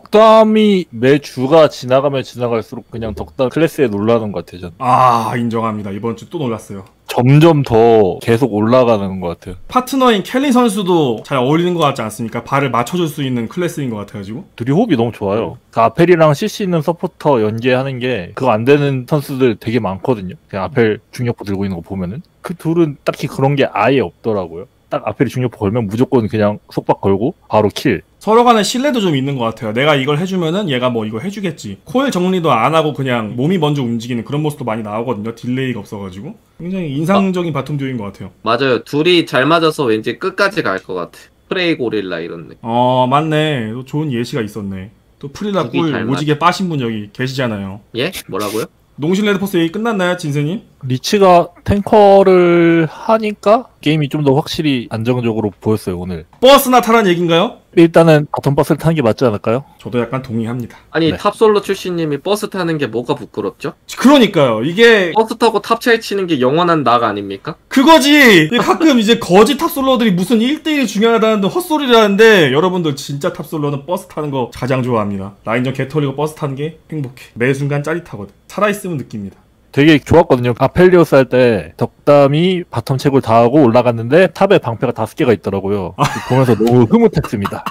덕담이 매 주가 지나가면 지나갈수록 그냥 덕담 클래스에 놀라는 것 같아요. 저는. 아 인정합니다. 이번 주 또 놀랐어요. 점점 더 계속 올라가는 것 같아요. 파트너인 켈린 선수도 잘 어울리는 것 같지 않습니까? 발을 맞춰줄 수 있는 클래스인 것 같아가지고. 둘이 호흡이 너무 좋아요. 그 아펠이랑 CC 있는 서포터 연계하는 게 그거 안 되는 선수들 되게 많거든요. 그냥 아펠 중력포 들고 있는 거 보면은 그 둘은 딱히 그런 게 아예 없더라고요. 딱 아펠이 중력포 걸면 무조건 그냥 속박 걸고 바로 kill. 서로 간에 신뢰도 좀 있는 것 같아요. 내가 이걸 해주면은 얘가 뭐 이거 해주겠지. 코일 정리도 안 하고 그냥 몸이 먼저 움직이는 그런 모습도 많이 나오거든요. delay가 없어가지고. 굉장히 인상적인 bottom 듀오인 것 같아요. 맞아요. 둘이 잘 맞아서 왠지 끝까지 갈 것 같아. 프레이 고릴라 이런 느어 맞네. 또 좋은 예시가 있었네. 또 프릴라 두기 꿀잘 오지게 빠신 분 여기 계시잖아요. 예? 뭐라고요? 농심 레드포스 얘기 끝났나요, 진세님? 리치가 탱커를 하니까 게임이 좀 더 확실히 안정적으로 보였어요 오늘. 버스나 탔단 얘기인가요? 일단은 bottom 버스를 타는 게 맞지 않을까요? 저도 약간 동의합니다. 아니 네. top solo 출신님이 버스 타는 게 뭐가 부끄럽죠? 그러니까요. 이게 버스 타고 top 차이 치는 게 영원한 낙 아닙니까? 그거지. 가끔 이제 거지 탑솔러들이 무슨 1대1이 중요하다는 헛소리를 하는데 여러분들 진짜 탑솔러는 버스 타는 거 가장 좋아합니다. 라인전 개털리고 버스 타는 게 행복해. 매 순간 짜릿하거든. 살아있으면 느낍니다. 되게 좋았거든요. 아펠리오스 할 때 덕담이 bottom 채굴 다 하고 올라갔는데 top에 방패가 다섯 개가 있더라고요. 보면서 너무 흐뭇했습니다.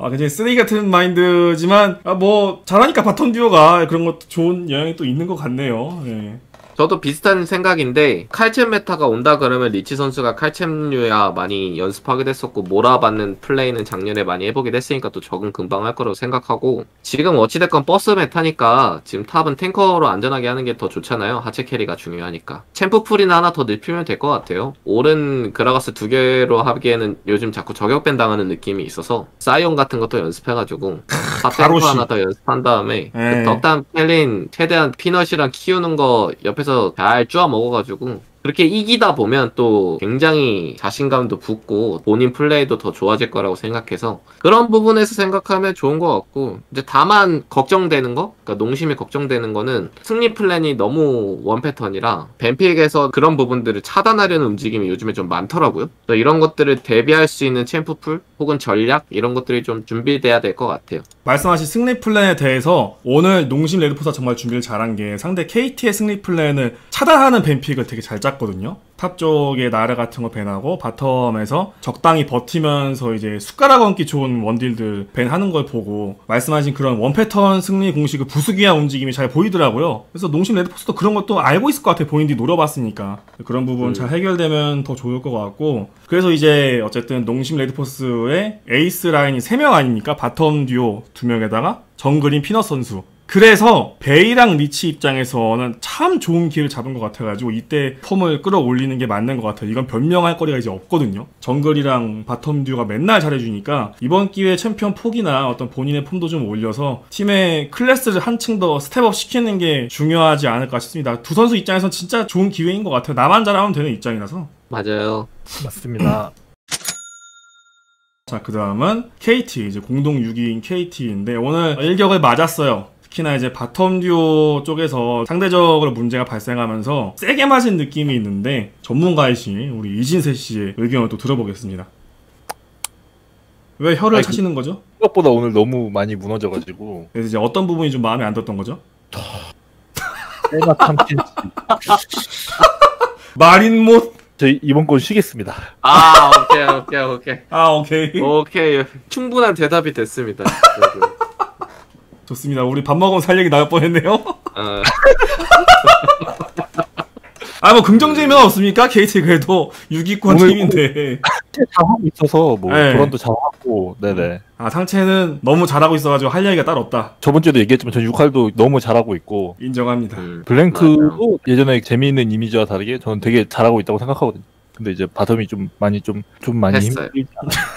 아, 굉장히 쓰레기 같은 마인드지만, 아, 뭐, 잘하니까 bottom 듀오가 그런 것도 좋은 영향이 또 있는 것 같네요. 예. 저도 비슷한 생각인데 칼챔 meta가 온다 그러면 리치 선수가 칼챔류를 많이 연습하게 됐었고 몰아받는 플레이는 작년에 많이 해보게 됐으니까 또 적응 금방 할 거라고 생각하고 지금 어찌됐건 버스 meta니까 지금 top은 탱커로 안전하게 하는 게 더 좋잖아요 하체 carry가 중요하니까 champ pool이나 하나 더 늘리면 될 것 같아요 오른 그라가스 두 개로 하기에는 요즘 자꾸 저격밴 당하는 느낌이 있어서 사이온 같은 것도 연습해가지고 top 탱커. 하나 더 연습한 다음에 예. 그 덕담 켈린 최대한 피넛이랑 키우는 거 옆에서 잘 쪼아 먹어가지고 그렇게 이기다 보면 또 굉장히 자신감도 붙고 본인 플레이도 더 좋아질 거라고 생각해서 그런 부분에서 생각하면 좋은 것 같고 이제 다만 걱정되는 거 그러니까 농심이 걱정되는 거는 승리 플랜이 너무 one pattern이라 ban pick에서 그런 부분들을 차단하려는 움직임이 요즘에 좀 많더라고요. 이런 것들을 대비할 수 있는 champ pool 혹은 전략 이런 것들이 좀 준비돼야 될 것 같아요. 말씀하신 승리 플랜에 대해서 오늘 농심 레드포스가 정말 준비를 잘한 게 상대 KT의 승리 플랜을 차단하는 ban pick을 되게 잘 짰거든요. top 쪽에 나르 같은 거 ban하고 bottom에서 적당히 버티면서 이제 숟가락 얹기 좋은 원딜들 ban하는 걸 보고 말씀하신 그런 one pattern 승리 공식을 부수기 위한 움직임이 잘 보이더라고요. 그래서 농심 레드포스도 그런 것도 알고 있을 것 같아요. 본인들이 노려봤으니까. 그런 부분 음. 잘 해결되면 더 좋을 것 같고 그래서 이제 어쨌든 농심 레드포스의 에이스 라인이 3명 아닙니까? bottom 듀오 2명에다가 정글인 피넛 선수 그래서 베이랑 리치 입장에서는 참 좋은 기회를 잡은 것 같아가지고 이때 폼을 끌어올리는 게 맞는 것 같아요. 이건 변명할 거리가 이제 없거든요. 정글이랑 bottom 듀오가 맨날 잘해주니까 이번 기회에 챔피언 폭이나 어떤 본인의 폼도 좀 올려서 팀의 클래스를 한층 더 step up 시키는 게 중요하지 않을까 싶습니다. 두 선수 입장에선 진짜 좋은 기회인 것 같아요. 나만 잘하면 되는 입장이라서. 맞아요 맞습니다. 자, 그 다음은 KT, 이제 공동 6위인 KT인데, 오늘 일격을 맞았어요. 특히나 이제 bottom 듀오 쪽에서 상대적으로 문제가 발생하면서 세게 맞은 느낌이 있는데, 전문가이신 우리 이진세 씨의 의견을 또 들어보겠습니다. 왜 혀를 아니, 차시는 거죠? 생각보다 오늘 너무 많이 무너져가지고 그래서 이제 어떤 부분이 좀 마음에 안 들었던 거죠? 세나 탐켄치 마린 못. 저희 이번 건 쉬겠습니다. 아, 오케이, 오케이, 오케이. 아, 오케이. 오케이. 충분한 대답이 됐습니다. 좋습니다. 우리 밥 먹으면 살 얘기 나올 뻔했네요. 어, 아, 뭐 긍정적인 면 없습니까? KT 그래도 6위권 오늘 팀인데. 잘하고 있어서 뭐 네. 도란도 잘하고 네네. 아, 상체는 너무 잘하고 있어가지고 할 얘기가 따로 없다. 저번 주에도 얘기했지만 전 유칼도 너무 잘하고 있고 인정합니다. 음, 맞아요. 블랭크도 예전에 재미있는 이미지와 다르게 저는 되게 잘하고 있다고 생각하거든요. 근데 이제 bottom이 좀 많이 좀 좀 많이 했어요.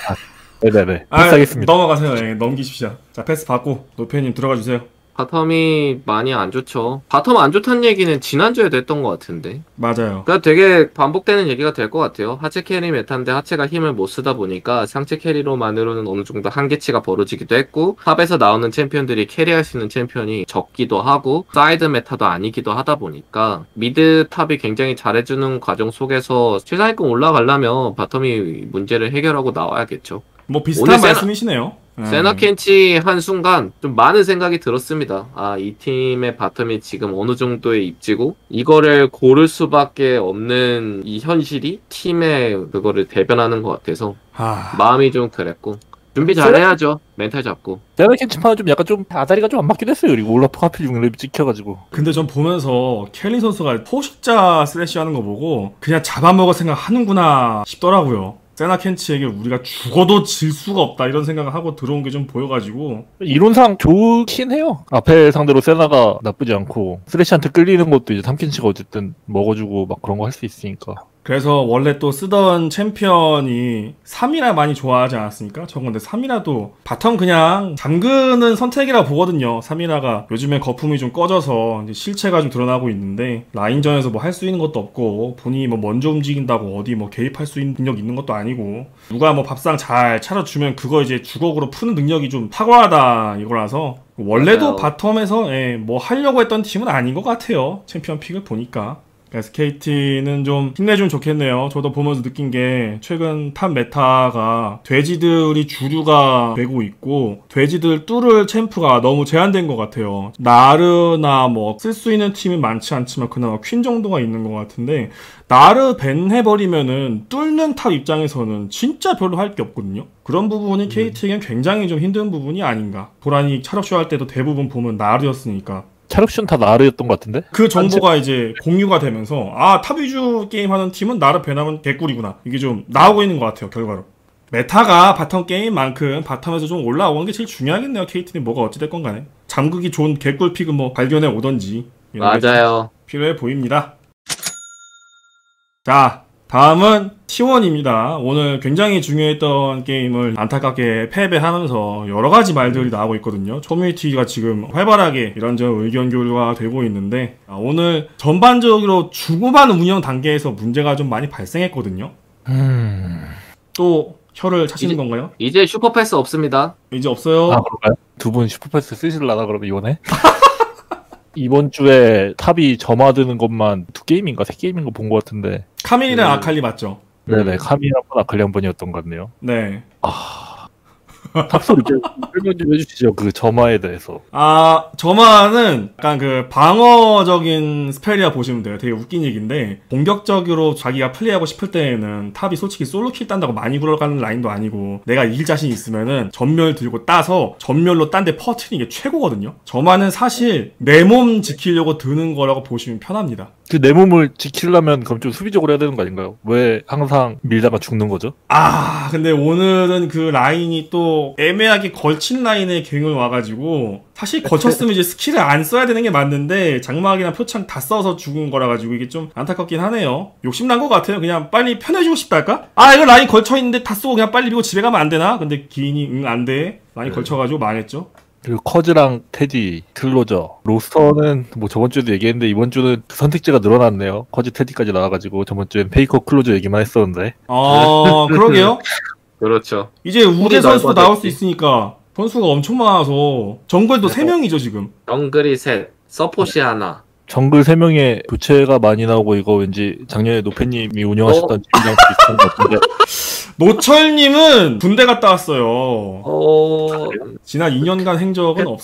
아, 네네네. 아, 패스하겠습니다. 넘어가세요. 예, 넘기십시오. 자, 패스 받고 노페님 들어가 주세요. bottom이 많이 안 좋죠. bottom 안 좋다는 얘기는 지난주에도 했던 것 같은데. 맞아요. 그러니까 되게 반복되는 얘기가 될 것 같아요. 하체 carry meta인데 하체가 힘을 못 쓰다 보니까 상체 carry로만으로는 어느 정도 한계치가 벌어지기도 했고 top에서 나오는 챔피언들이 carry할 수 있는 챔피언이 적기도 하고 사이드 meta도 아니기도 하다 보니까 mid top이 굉장히 잘해주는 과정 속에서 최상위권 올라가려면 bottom이 문제를 해결하고 나와야겠죠. 뭐 비슷한 세나- 말씀이시네요. 예. 세나 켄치 한 순간 좀 많은 생각이 들었습니다. 아, 이 팀의 bottom이 지금 어느 정도의 입지고 이거를 고를 수밖에 없는 이 현실이 팀의 그거를 대변하는 것 같아서 아, 마음이 좀 그랬고 준비 잘 해야죠. 멘탈 잡고. 내가 캔치파는 좀 약간 좀 아다리가 좀 안 맞긴 했어요. 그리고 올라프 하필 6렙이 찍혀가지고 근데 전 보면서 켈린 선수가 포식자 쓰레쉬 하는 거 보고 그냥 잡아먹을 생각 하는구나 싶더라고요. 세나 켄치에게 우리가 죽어도 질 수가 없다 이런 생각을 하고 들어온 게 좀 보여가지고 이론상 좋긴 해요. 앞에 상대로 세나가 나쁘지 않고 쓰레쉬한테 끌리는 것도 이제 탐켄치가 어쨌든 먹어주고 막 그런 거 할 수 있으니까. 그래서 원래 또 쓰던 챔피언이 사미라 많이 좋아하지 않았습니까? 저 근데 사미라도 bottom 그냥 잠그는 선택이라 보거든요. 사미라가 요즘에 거품이 좀 꺼져서 실체가 좀 드러나고 있는데 라인전에서 뭐 할 수 있는 것도 없고 본인이 뭐 먼저 움직인다고 어디 뭐 개입할 수 있는 능력 있는 것도 아니고 누가 뭐 밥상 잘 차려주면 그거 이제 주걱으로 푸는 능력이 좀 탁월하다 이거라서 원래도 맞아요. bottom에서 예, 뭐 하려고 했던 팀은 아닌 것 같아요. 챔피언 pick을 보니까. SKT는 좀 힘내주면 좋겠네요. 저도 보면서 느낀 게 최근 top meta가 돼지들이 주류가 되고 있고 돼지들 뚫을 챔프가 너무 제한된 것 같아요. 나르나 뭐 쓸 수 있는 팀이 많지 않지만 그나마 퀸 정도가 있는 것 같은데 나르 ban 해버리면은 뚫는 top 입장에서는 진짜 별로 할 게 없거든요. 그런 부분이 KT에겐 굉장히 좀 힘든 부분이 아닌가. 도란이 차력쇼 할 때도 대부분 보면 나르였으니까. 차력쇼 다 나르였던 것 같은데? 그 정보가 이제 공유가 되면서 아 top 위주 게임 하는 팀은 나를 ban하면 개꿀이구나. 이게 좀 나오고 있는 것 같아요 결과로. meta가 bottom 게임만큼 bottom에서 좀 올라오는 게 제일 중요하겠네요 KT는 뭐가 어찌됐건 간에. 잠그기 좋은 개꿀 pick은 뭐 발견해 오던지. 이런 게 맞아요. 필요해 보입니다. 자 다음은 T1입니다. 오늘 굉장히 중요했던 게임을 안타깝게 패배하면서 여러 가지 말들이 나오고 있거든요. 커뮤니티가 지금 활발하게 이런저런 의견 교류가 되고 있는데 아, 오늘 전반적으로 중후반 운영 단계에서 문제가 좀 많이 발생했거든요. 음. 또 혀를 차시는 이제- 건가요? 이제 super pass 없습니다. 이제 없어요. 아 그런가요? 두분 super pass 쓰실라나 그러면 이번에? 이번 주에 top이 점화 드는 것만 두 게임인가 세 게임인가 본 것 같은데 카밀이랑 음. 아칼리 맞죠? 네네 카밀 한번 아칼리 한 번이었던 것 같네요 네. 탑솔이 좀 설명 좀 해주시죠 그 점화에 대해서 아, 점화는 약간 그 방어적인 spell이라 보시면 돼요. 되게 웃긴 얘기인데, 공격적으로 자기가 플레이하고 싶을 때에는 top이 솔직히 solo kill 딴다고 많이 굴러가는 라인도 아니고, 내가 이길 자신 있으면은 점멸 들고 따서 점멸로 딴 데 퍼트리는 게 최고거든요. 점화는 사실 내 몸 지키려고 드는 거라고 보시면 편합니다. 그 내 몸을 지키려면 그럼 좀 수비적으로 해야 되는 거 아닌가요? 왜 항상 밀다가 죽는 거죠? 아, 근데 오늘은 그 라인이 또 애매하게 걸친 라인에 갱을 와가지고, 사실 걸쳤으면 이제 스킬을 안 써야 되는 게 맞는데, 장막이나 표창 다 써서 죽은 거라 가지고 이게 좀 안타깝긴 하네요. 욕심난 것 같아요. 그냥 빨리 편해지고 싶다 할까? 아, 이거 라인 걸쳐 있는데 다 쓰고 그냥 빨리 밀고 집에 가면 안 되나? 근데 기인이, 응, 안 돼. 라인 네. 걸쳐가지고 망했죠. 그리고 커즈랑 테디, 클로저, 로스터는 뭐 저번 주에도 얘기했는데 이번 주는 그 선택지가 늘어났네요. 커즈, 테디까지 나와가지고 저번 주엔 페이커, 클로저 얘기만 했었는데 어, 그러게요. 그렇죠. 이제 오너 선수도 나올 수. 있으니까 선수가 엄청 많아서 정글도 네. 3명이죠 지금. 정글이 셋, 서폿이 하나. 정글 3명의 교체가 많이 나오고 이거 왠지 작년에 노페님이 운영하셨던 어? 팀이랑 비슷한 것 같은데 노철님은 군대 갔다 왔어요. 어, 지난 2년간 행적은 없.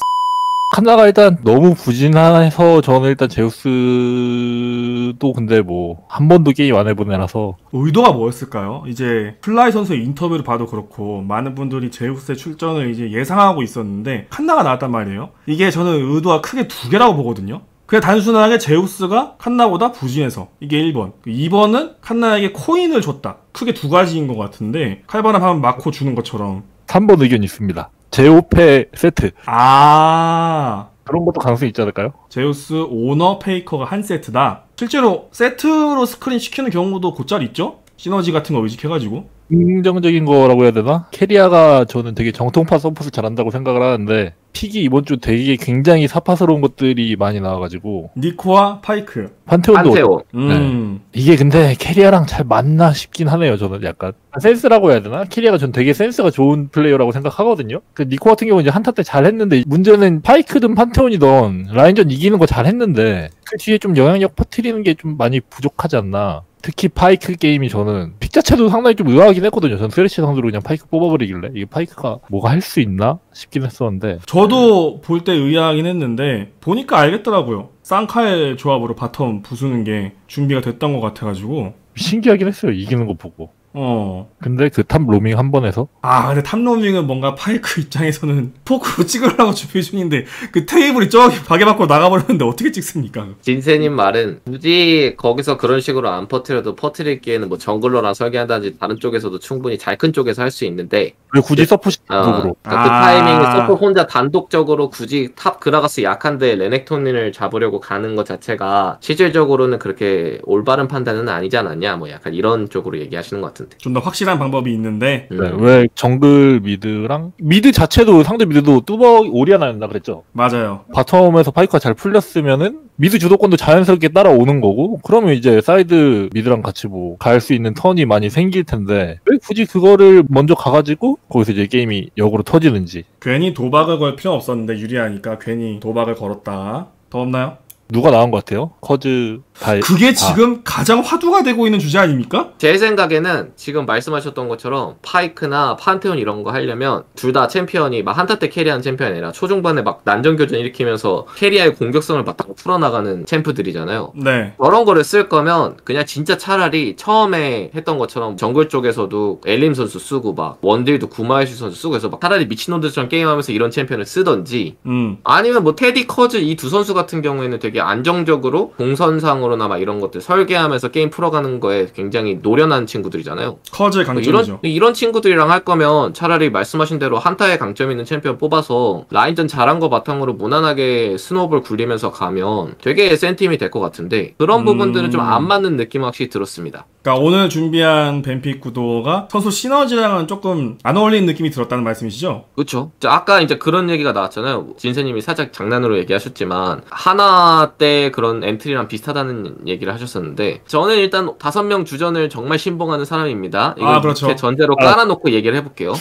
칸나가 일단 너무 부진해서 저는 일단 제우스도 근데 뭐 한 번도 게임 안 해본 애라서 의도가 뭐였을까요? 이제 플라이 선수의 인터뷰를 봐도 그렇고 많은 분들이 제우스의 출전을 이제 예상하고 있었는데 칸나가 나왔단 말이에요. 이게 저는 의도가 크게 두 개라고 보거든요. 그냥 단순하게 제우스가 칸나보다 부진해서 이게 1번. 2번은 칸나에게 코인을 줬다. 크게 두 가지인 것 같은데 칼바람 하면 마코 주는 것처럼 3번 의견 있습니다. 제오페 세트 아 그런 것도 가능성이 있지 않을까요? 제우스 오너 페이커가 한 세트다. 실제로 세트로 scrim 시키는 경우도 곧잘 있죠? 시너지 같은 거 의식해가지고. 긍정적인 거라고 해야 되나? 캐리아가 저는 되게 정통파 서폿을 잘한다고 생각을 하는데 pick이 이번 주 되게 굉장히 사파스러운 것들이 많이 나와가지고 니코와 파이크. 판테온도 판테온. 음. 이게 근데 캐리아랑 잘 맞나 싶긴 하네요 저는 약간 센스라고 해야 되나? 캐리아가 전 되게 센스가 좋은 플레이어라고 생각하거든요 그 니코 같은 경우는 이제 한타 때 잘했는데 문제는 파이크든 판테온이든 라인전 이기는 거 잘했는데 그 뒤에 좀 영향력 퍼뜨리는 게 좀 많이 부족하지 않나 특히 파이크 게임이 저는 pick 자체도 상당히 좀 의아하긴 했거든요 전 쓰레쉬 상대로 그냥 파이크 뽑아버리길래 이게 파이크가 뭐가 할 수 있나 싶긴 했었는데 저도 볼 때 의아하긴 했는데 보니까 알겠더라고요. 쌍칼 조합으로 bottom 부수는 게 준비가 됐던 것 같아가지고. 신기하긴 했어요 이기는 거 보고 어. 근데 그 top 로밍 한 번에서 아, 근데 top 로밍은 뭔가 파이크 입장에서는 포크로 찍으려고 준비 중인데 그 테이블이 저기 바게 밖으로 나가버렸는데 어떻게 찍습니까? 진세님 말은 굳이 거기서 그런 식으로 안 퍼트려도 퍼트리기에는 뭐 정글러랑 설계한다든지 다른 쪽에서도 충분히 잘 큰 쪽에서 할 수 있는데 왜 굳이 서폿이 어, 쪽으로 그러니까 그 아. 타이밍에 서폿 혼자 단독적으로 굳이 top 그라가스 약한데 레넥톤을 잡으려고 가는 것 자체가 실질적으로는 그렇게 올바른 판단은 아니지 않았냐 뭐 약간 이런 쪽으로 얘기하시는 것 같은데 좀 더 확실한 방법이 있는데 음. 네, 왜 정글 mid랑 mid 자체도 상대 mid도 뚜벅 오리아나였나 그랬죠. 맞아요. bottom에서 파이크가 잘 풀렸으면은 mid 주도권도 자연스럽게 따라오는 거고 그러면 이제 사이드 mid랑 같이 뭐 갈 수 있는 턴이 많이 생길 텐데 왜 굳이 그거를 먼저 가가지고 거기서 이제 게임이 역으로 터지는지 괜히 도박을 걸 필요 없었는데 유리하니까 괜히 도박을 걸었다. 더 없나요? 누가 나온 것 같아요? 커즈 다이 그게 지금 가장 화두가 되고 있는 주제 아닙니까? 제 생각에는 지금 말씀하셨던 것처럼 파이크나 판테온 이런 거 하려면 둘 다 챔피언이 막 한타 때 carry하는 챔피언이 아니라 초중반에 막 난전교전 일으키면서 케리아의 공격성을 막 풀어나가는 champ들이잖아요. 네. 저런 거를 쓸 거면 그냥 진짜 차라리 처음에 했던 것처럼 정글 쪽에서도 엘림 선수 쓰고 막 원딜도 구마유시 선수 쓰고 해서 막 차라리 미친놈들처럼 게임하면서 이런 챔피언을 쓰던지 음. 아니면 뭐 테디 커즈 이 두 선수 같은 경우에는 되게 안정적으로 동선상으로 나 막 이런 것들 설계하면서 게임 풀어가는 거에 굉장히 노련한 친구들이잖아요. 커즈의 뭐 강점이죠. 이런 이런 친구들이랑 할 거면 차라리 말씀하신 대로 한타에 강점 있는 챔피언 뽑아서 라인전 잘한 거 바탕으로 무난하게 snowball 굴리면서 가면 되게 센 팀이 될 것 같은데 그런 음. 부분들은 좀안 맞는 느낌 확실히 들었습니다. 그러니까 오늘 준비한 ban pick 구도가 선수 시너지랑은 조금 안 어울리는 느낌이 들었다는 말씀이시죠? 그렇죠. 아까 이제 그런 얘기가 나왔잖아요. 진세님이 살짝 장난으로 얘기하셨지만 한화 때 그런 엔트리랑 비슷하다는 얘기를 하셨었는데 저는 일단 다섯 명 주전을 정말 신봉하는 사람입니다. 이걸 아, 그렇죠. 전제로 아. 깔아놓고 얘기를 해볼게요.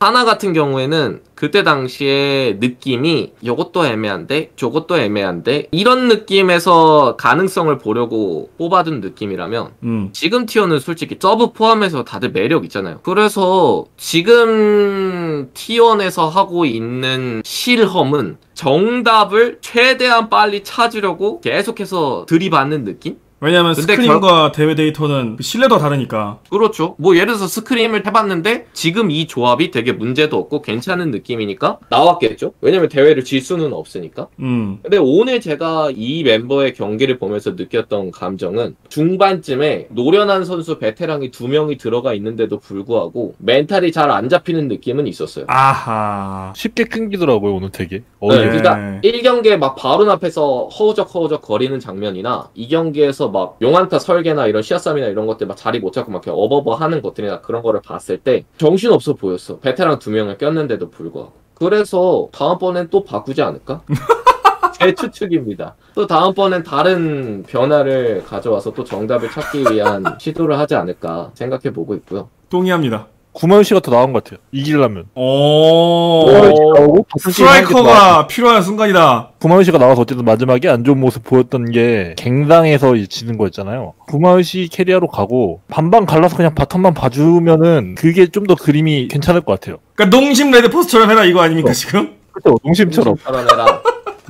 한화 같은 경우에는 그때 당시에 느낌이 요것도 애매한데 저것도 애매한데 이런 느낌에서 가능성을 보려고 뽑아둔 느낌이라면 음. 지금 T1은 솔직히 서브 포함해서 다들 매력 있잖아요. 그래서 지금 T1에서 하고 있는 실험은 정답을 최대한 빨리 찾으려고 계속해서 들이받는 느낌? 왜냐면 scrim과 대회 데이터는 그 신뢰도가 다르니까. 그렇죠. 뭐 예를 들어서 scrim을 해봤는데 지금 이 조합이 되게 문제도 없고 괜찮은 느낌이니까 나왔겠죠. 왜냐면 대회를 질 수는 없으니까. 음. 근데 오늘 제가 이 멤버의 경기를 보면서 느꼈던 감정은 중반쯤에 노련한 선수 베테랑이 두 명이 들어가 있는데도 불구하고 멘탈이 잘 안 잡히는 느낌은 있었어요. 아하. 쉽게 끊기더라고요 오늘 되게 네, 어제 그러니까 1경기에 막 바로 앞에서 허우적 허우적 거리는 장면이나 2경기에서 막 용 한타 설계나 이런 시야싸움이나 이런 것들 막 자리 못 잡고 막 이렇게 어버버 하는 것들이나 그런 거를 봤을 때 정신없어 보였어. 베테랑 두 명을 꼈는데도 불구하고. 그래서 다음번엔 또 바꾸지 않을까? 제 추측입니다. 또 다음번엔 다른 변화를 가져와서 또 정답을 찾기 위한 시도를 하지 않을까 생각해 보고 있고요. 동의합니다. 구마유시가 더 나은 것 같아요. 이기려면. 오. 나아. 스트라이커가 필요한 순간이다. 구마유시가 나와서 어쨌든 마지막에 안 좋은 모습 보였던 게 갱 당해서 지는 거였잖아요. 구마유시 케리아로 가고 반반 갈라서 그냥 bottom만 봐주면은 그게 좀 더 그림이 괜찮을 것 같아요. 그러니까 농심 레드 포스처럼 해라 이거 아닙니까 지금? 그렇죠. 농심처럼. 살아내라.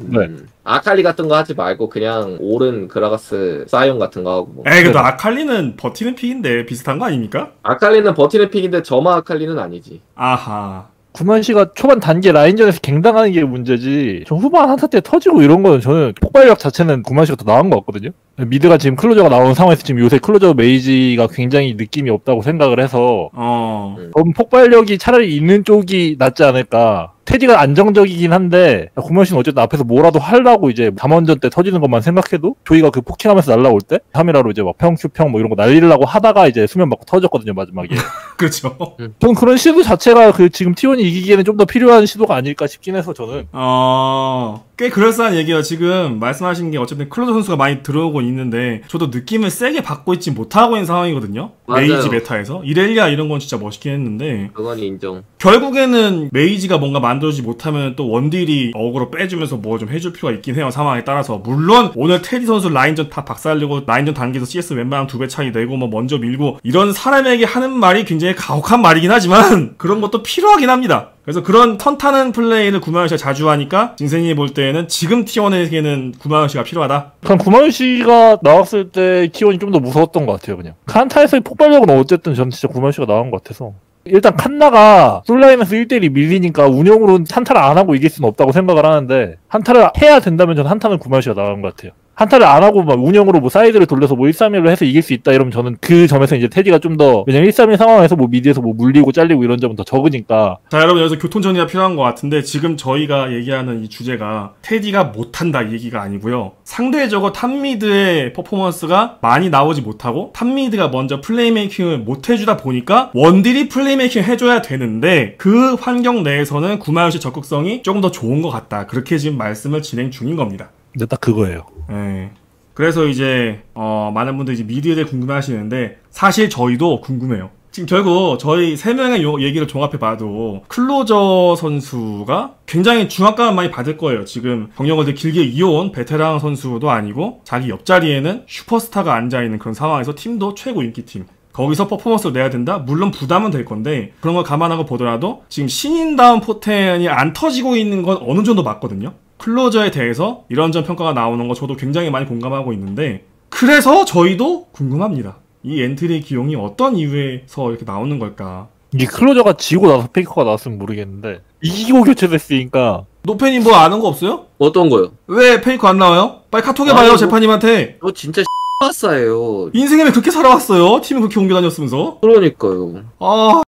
네. 음. 아칼리 같은 거 하지 말고 그냥 오른 그라가스 사이온 같은 거 하고 뭐. 에이 그래도 아칼리는 버티는 pick인데 비슷한 거 아닙니까? 아칼리는 버티는 pick인데 저마 아칼리는 아니지. 아하. 구마유시가 초반 단계 라인전에서 갱당하는 게 문제지. 저 후반 한타 때 터지고 이런 거는 저는 폭발력 자체는 구마유시가 더 나은 것 같거든요. mid가 지금 클로저가 나온 상황에서 지금 요새 클로저 mage가 굉장히 느낌이 없다고 생각을 해서 어. 그럼 폭발력이 차라리 있는 쪽이 낫지 않을까. 테디가 안정적이긴 한데 구마유시는 어쨌든 앞에서 뭐라도 하려고 이제 담원전 때 터지는 것만 생각해도 조이가 그 poking하면서 날라올 때 카메라로 이제 막 평큐평 뭐 이런 거 날리려고 하다가 이제 수면 맞고 터졌거든요 마지막에. 그렇죠. 저는 그런 시도 자체가 그 지금 T1이 이기기에는 좀 더 필요한 시도가 아닐까 싶긴 해서 저는 어. 꽤 그럴싸한 얘기예요. 지금 말씀하신 게 어쨌든 클로저 선수가 많이 들어오고 있는데 저도 느낌을 세게 받고 있지 못하고 있는 상황이거든요. 맞아요. mage meta에서 이렐리아 이런 건 진짜 멋있긴 했는데 그건 인정. 결국에는 mage가 뭔가 만들어지지 못하면 또 원딜이 어그로 빼주면서 뭐 좀 해줄 필요가 있긴 해요 상황에 따라서 물론 오늘 테디 선수 라인전 다 박살내고 라인전 단계에서 CS 웬만하면 두 배 차이 내고 뭐 먼저 밀고 이런 사람에게 하는 말이 굉장히 가혹한 말이긴 하지만 그런 것도 필요하긴 합니다 그래서 그런 턴타는 플레이를 구마유시가 자주 하니까 진생이 볼 때는 지금 T1에게는 구마유시가 필요하다. 그냥 구마유시가 나왔을 때 T1이 좀 더 무서웠던 것 같아요 그냥. 한타에서의 폭발력은 어쨌든 저는 진짜 구마유시가 나은 것 같아서. 일단 칸나가 솔로 라인에서 1대1이 밀리니까 운영으로 한타를 안 하고 이길 수는 없다고 생각을 하는데 한타를 해야 된다면 저는 한타는 구마유시가 나은 것 같아요 한타를 안 하고 막 운영으로 뭐 사이드를 돌려서 뭐 1-3-1로 해서 이길 수 있다 이러면 저는 그 점에서 이제 테디가 좀 더 왜냐면 1-3-1 상황에서 뭐 mid에서 뭐 물리고 잘리고 이런 점은 더 적으니까. 자 여러분 여기서 교통 정리가 필요한 것 같은데 지금 저희가 얘기하는 이 주제가 테디가 못한다 이 얘기가 아니고요. 상대적으로 top mid의 퍼포먼스가 많이 나오지 못하고 top mid가 먼저 playmaking을 못 해주다 보니까 원딜이 playmaking 해줘야 되는데 그 환경 내에서는 구마요시 적극성이 조금 더 좋은 것 같다. 그렇게 지금 말씀을 진행 중인 겁니다. 근데 딱 그거예요 예. 그래서 이제 어, 많은 분들이 이제 미드에 대해 궁금해하시는데 사실 저희도 궁금해요. 지금 결국 저희 세 명의 요 얘기를 종합해 봐도 클로저 선수가 굉장히 중압감을 많이 받을 거예요. 지금 경력을 되게 길게 이어온 베테랑 선수도 아니고 자기 옆자리에는 슈퍼스타가 앉아 있는 그런 상황에서 팀도 최고 인기 팀. 거기서 퍼포먼스를 내야 된다? 물론 부담은 될 건데 그런 걸 감안하고 보더라도 지금 신인다운 포텐이 안 터지고 있는 건 어느 정도 맞거든요. 클로저에 대해서 이런저런 평가가 나오는 거 저도 굉장히 많이 공감하고 있는데 그래서 저희도 궁금합니다. 이 엔트리 기용이 어떤 이유에서 이렇게 나오는 걸까? 이게 클로저가 지고 나서 페이커가 나왔으면 모르겠는데 이기고 교체됐으니까 노팬이 뭐 아는 거 없어요? 어떤 거요? 왜 페이커 안 나와요? 빨리 카톡 해 봐요 아이고. 재판님한테 저 진짜 X바싸예요. 인생에 왜 그렇게 살아왔어요? 팀을 그렇게 옮겨 다녔으면서 그러니까요. 아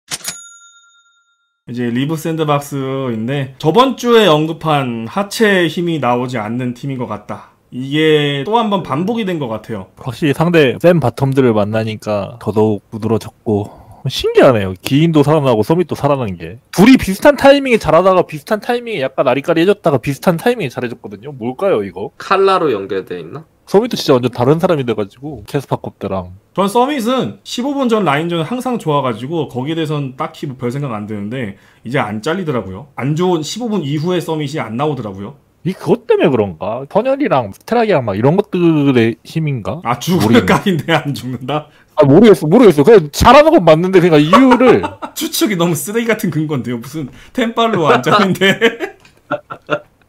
이제 리브 샌드박스인데 저번 주에 언급한 하체 힘이 나오지 않는 팀인 것 같다 이게 또 한 번 반복이 된 것 같아요 확실히 상대 센 bottom들을 만나니까 더더욱 두드러졌고 신기하네요. 기인도 살아나고 서밋도 살아난 게 둘이 비슷한 타이밍에 잘하다가 비슷한 타이밍에 약간 아리까리 해줬다가 비슷한 타이밍에 잘해줬거든요. 뭘까요 이거? 칼라로 연결돼 있나? 서밋도 진짜 완전 다른 사람이 돼가지고 캐스파컵 때랑 전 서밋은 15분 전 라인전 항상 좋아가지고 거기에 대해서는 딱히 뭐 별 생각 안 드는데 이제 안 잘리더라고요 안 좋은 15분 이후에 서밋이 안 나오더라고요 이 그것 때문에 그런가? 선열이랑 스테라기랑 막 이런 것들의 힘인가? 아 모르겠네. 깍인데 안 죽는다? 아 모르겠어 모르겠어. 그냥 잘하는 건 맞는데 그러니까 이유를 추측이 너무 쓰레기 같은 근건데요 무슨 템빨로 안 잘리는데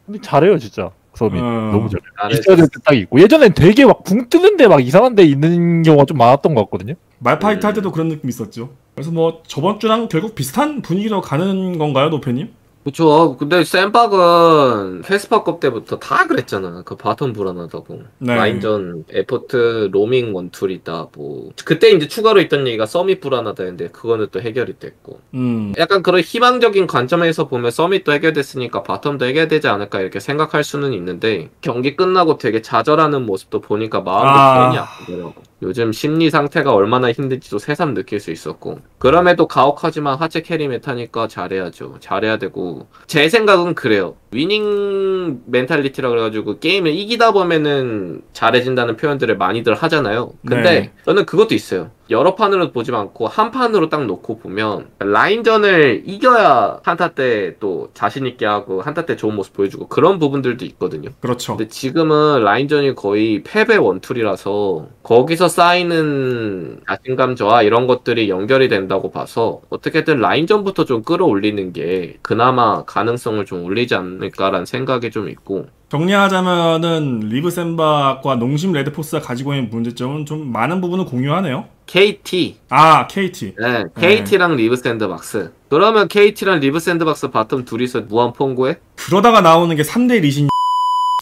근데 잘해요 진짜 서밋 어. 너무 잘해. 잘해. 있어야 될 때 딱 있고 예전엔 되게 막 붕 뜨는데 막 이상한 데 있는 경우가 좀 많았던 것 같거든요. 말파이트 음. 할 때도 그런 느낌 있었죠. 그래서 뭐 저번 주랑 결국 비슷한 분위기로 가는 건가요, 노페님? 그쵸. 근데 샌박은 케스파컵 때부터 다 그랬잖아. 그 bottom 불안하다고. 네. 라인전, 에포트, 로밍 one tool이다. 뭐. 그때 이제 추가로 있던 얘기가 서밋 불안하다는데 그거는 또 해결이 됐고. 음, 약간 그런 희망적인 관점에서 보면 서밋도 해결됐으니까 bottom도 해결되지 않을까 이렇게 생각할 수는 있는데 경기 끝나고 되게 좌절하는 모습도 보니까 마음도 아. 괜히 아프더라고. 요즘 심리 상태가 얼마나 힘든지도 새삼 느낄 수 있었고 그럼에도 가혹하지만 하체 carry meta니까 잘해야죠. 잘해야 되고 제 생각은 그래요. winning mentality라 그래가지고 게임을 이기다 보면은 잘해진다는 표현들을 많이들 하잖아요. 근데 네. 저는 그것도 있어요. 여러 판으로 보지 않고 한 판으로 딱 놓고 보면 라인전을 이겨야 한타 때 또 자신 있게 하고 한타 때 좋은 모습 보여주고 그런 부분들도 있거든요. 그렇죠. 근데 지금은 라인전이 거의 패배 one tool이라서 거기서 쌓이는 자신감 저하 이런 것들이 연결이 된다고 봐서 어떻게든 라인전부터 좀 끌어올리는 게 그나마 가능성을 좀 올리지 않을까라는 생각이 좀 있고 정리하자면은 리브 샌박과 농심 레드포스가 가지고 있는 문제점은 좀 많은 부분을 공유하네요. KT 아, KT. 네, KT랑 리브 샌드박스 그러면 KT랑 리브 샌드박스 bottom 둘이서 무한 핑퐁해? 그러다가 나오는 게 3대 리신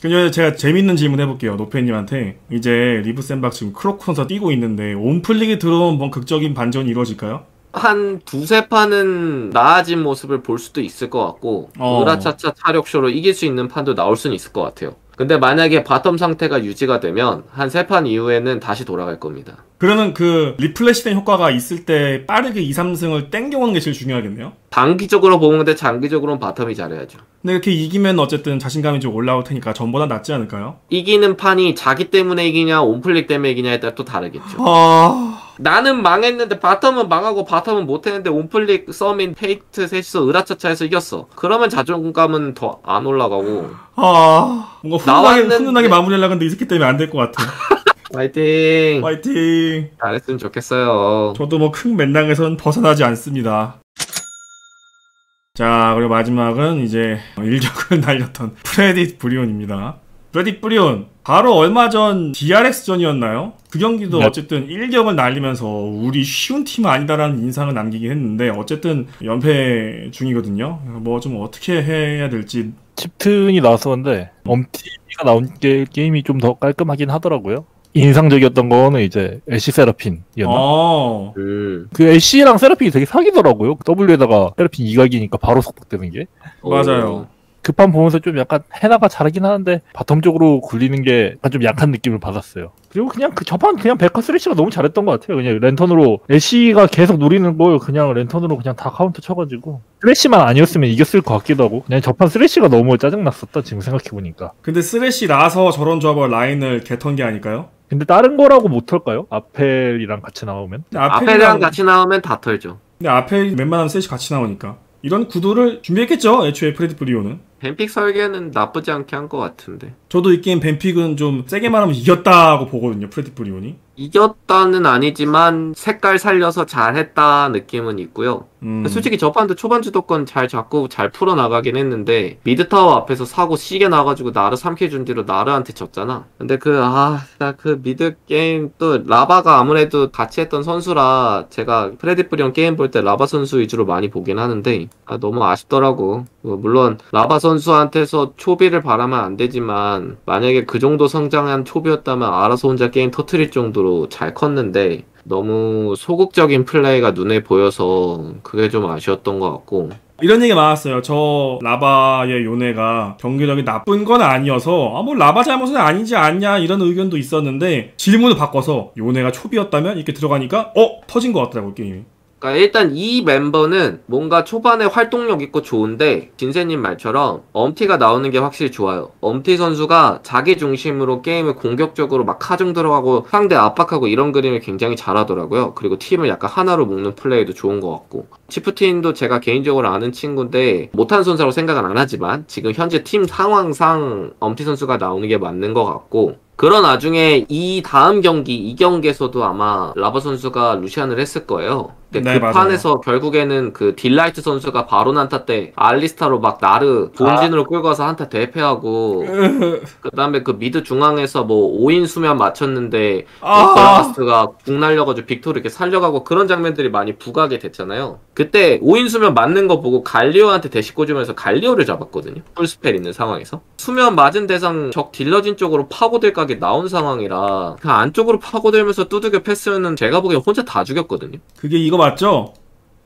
근데 제가 재밌는 질문 해볼게요. 노페님한테. 이제 리브 샌박 지금 선수 뛰고 있는데 온플릭이 들어오면 뭔 극적인 반전이 이루어질까요? 한 두세 판은 나아진 모습을 볼 수도 있을 것 같고 어. 으라차차 차력쇼로 이길 수 있는 판도 나올 수는 있을 것 같아요. 근데 만약에 bottom 상태가 유지가 되면 한 세 판 이후에는 다시 돌아갈 겁니다. 그러면 그 refresh된 효과가 있을 때 빠르게 2, 3승을 땡겨오는 게 제일 중요하겠네요? 단기적으로 보는데 장기적으로는 bottom이 잘해야죠. 근데 이렇게 이기면 어쨌든 자신감이 좀 올라올 테니까 전보다 낫지 않을까요? 이기는 판이 자기 때문에 이기냐 온플릭 때문에 이기냐에 따라 또 다르겠죠. 아... 나는 망했는데 bottom은 망하고 bottom은 못했는데 온플릭 서밋 페이트 셋이서 으라차차에서 이겼어. 그러면 자존감은 더 안 올라가고 아... 뭔가 훈훈하게, 나왔는데. 훈훈하게 마무리하려고 했는데 이 새끼 때문에 안 될 것 같아. 파이팅 화이팅! 잘했으면 좋겠어요. 저도 뭐 큰 맨랑에선 벗어나지 않습니다. 자, 그리고 마지막은 이제 일격을 날렸던 프레딧 브리온입니다. 프레딧 브리온 바로 얼마 전 DRX전이었나요? 그 경기도 네. 어쨌든 일격을 날리면서 우리 쉬운 팀은 아니다라는 인상을 남기긴 했는데 어쨌든 연패 중이거든요. 뭐 좀 어떻게 해야 될지 칩튼이 나왔었는데 엄티가 나온 게 게임이 좀 더 깔끔하긴 하더라고요. 인상적이었던 거는 이제 애쉬 세라핀이었나? 어, 음. 그 애쉬랑 세라핀이 되게 사기더라고요. W에다가 세라핀 이각이니까 바로 속박되는 게. 맞아요. 급한 보면서 좀 약간 해나가 잘하긴 하는데 bottom 쪽으로 굴리는 게 약간 좀 약한 느낌을 받았어요. 그리고 그냥 그 저판 그냥 베카 스레시가 너무 잘했던 것 같아요. 그냥 랜턴으로 애쉬가 계속 노리는 걸 그냥 랜턴으로 그냥 다 카운터 쳐가지고 스레시만 아니었으면 이겼을 것 같기도 하고 그냥 저판 스레시가 너무 짜증났었다 지금 생각해보니까. 근데 쓰레쉬 나서 저런 조합을 라인을 개턴 게 아닐까요? 근데 다른 거라고 못할까요? 아펠이랑 같이 나오면? 아펠이랑 같이 나오면 다 털죠. 근데 앞에 웬만하면 셋이 같이 나오니까 이런 구도를 준비했겠죠 애초에 프레딧 브리온은 ban pick 설계는 나쁘지 않게 한 것 같은데. 저도 이 게임 ban pick은 좀 세게 말하면 이겼다고 보거든요 프레딧 브리온이 이겼다는 아니지만 색깔 살려서 잘했다 느낌은 있고요. 음. 솔직히 저 판도 초반 주도권 잘 잡고 잘 풀어나가긴 했는데 mid 타워 앞에서 사고 세게 나가지고 나르 3 kill 준 뒤로 나르한테 졌잖아. 근데 그 아 나 그 mid 게임 또 라바가 아무래도 같이 했던 선수라 제가 프레딧 브리온 게임 볼 때 라바 선수 위주로 많이 보긴 하는데 아, 너무 아쉽더라고. 뭐 물론 라바 선수 한테서 초비를 바라면 안 되지만 만약에 그 정도 성장한 초비였다면 알아서 혼자 게임 터트릴 정도로 잘 컸는데 너무 소극적인 플레이가 눈에 보여서 그게 좀 아쉬웠던 것 같고. 이런 얘기 많았어요. 저 라바의 요네가 경기력이 나쁜 건 아니어서 아뭐 라바 잘못은 아니지 않냐 이런 의견도 있었는데 질문을 바꿔서 요네가 초비였다면 이렇게 들어가니까 어? 터진 것 같더라고 게임이 그러니까 일단 이 멤버는 뭔가 초반에 활동력 있고 좋은데 진세님 말처럼 엄티가 나오는 게 확실히 좋아요. 엄티 선수가 자기 중심으로 게임을 공격적으로 막 하중 들어가고 상대 압박하고 이런 그림을 굉장히 잘하더라고요. 그리고 팀을 약간 하나로 묶는 플레이도 좋은 것 같고 치프틴도 제가 개인적으로 아는 친구인데 못한 선수라고 생각은 안 하지만 지금 현재 팀 상황상 엄티 선수가 나오는 게 맞는 것 같고 그런 와중에 이 다음 경기 이 경기에서도 아마 라바 선수가 루시안을 했을 거예요. 근데 네, 그 맞아요. 판에서 결국에는 그 딜라이트 선수가 바론 한타 때 알리스타로 막 나르 본진으로 끌고 와서 한타 대패하고 그다음에 그 mid 중앙에서 뭐 5인 수면 맞췄는데 아 그라가스가 궁 날려가지고 빅토르 이렇게 살려가고 그런 장면들이 많이 부각이 됐잖아요. 그때 5인 수면 맞는 거 보고 갈리오한테 대시 꽂으면서 갈리오를 잡았거든요. full spell 있는 상황에서. 수면 맞은 대상 적 딜러진 쪽으로 파고들 각이 나온 상황이라 그 안쪽으로 파고들면서 두들겨 팼으면 제가 보기엔 혼자 다 죽였거든요. 그게 이거 맞죠?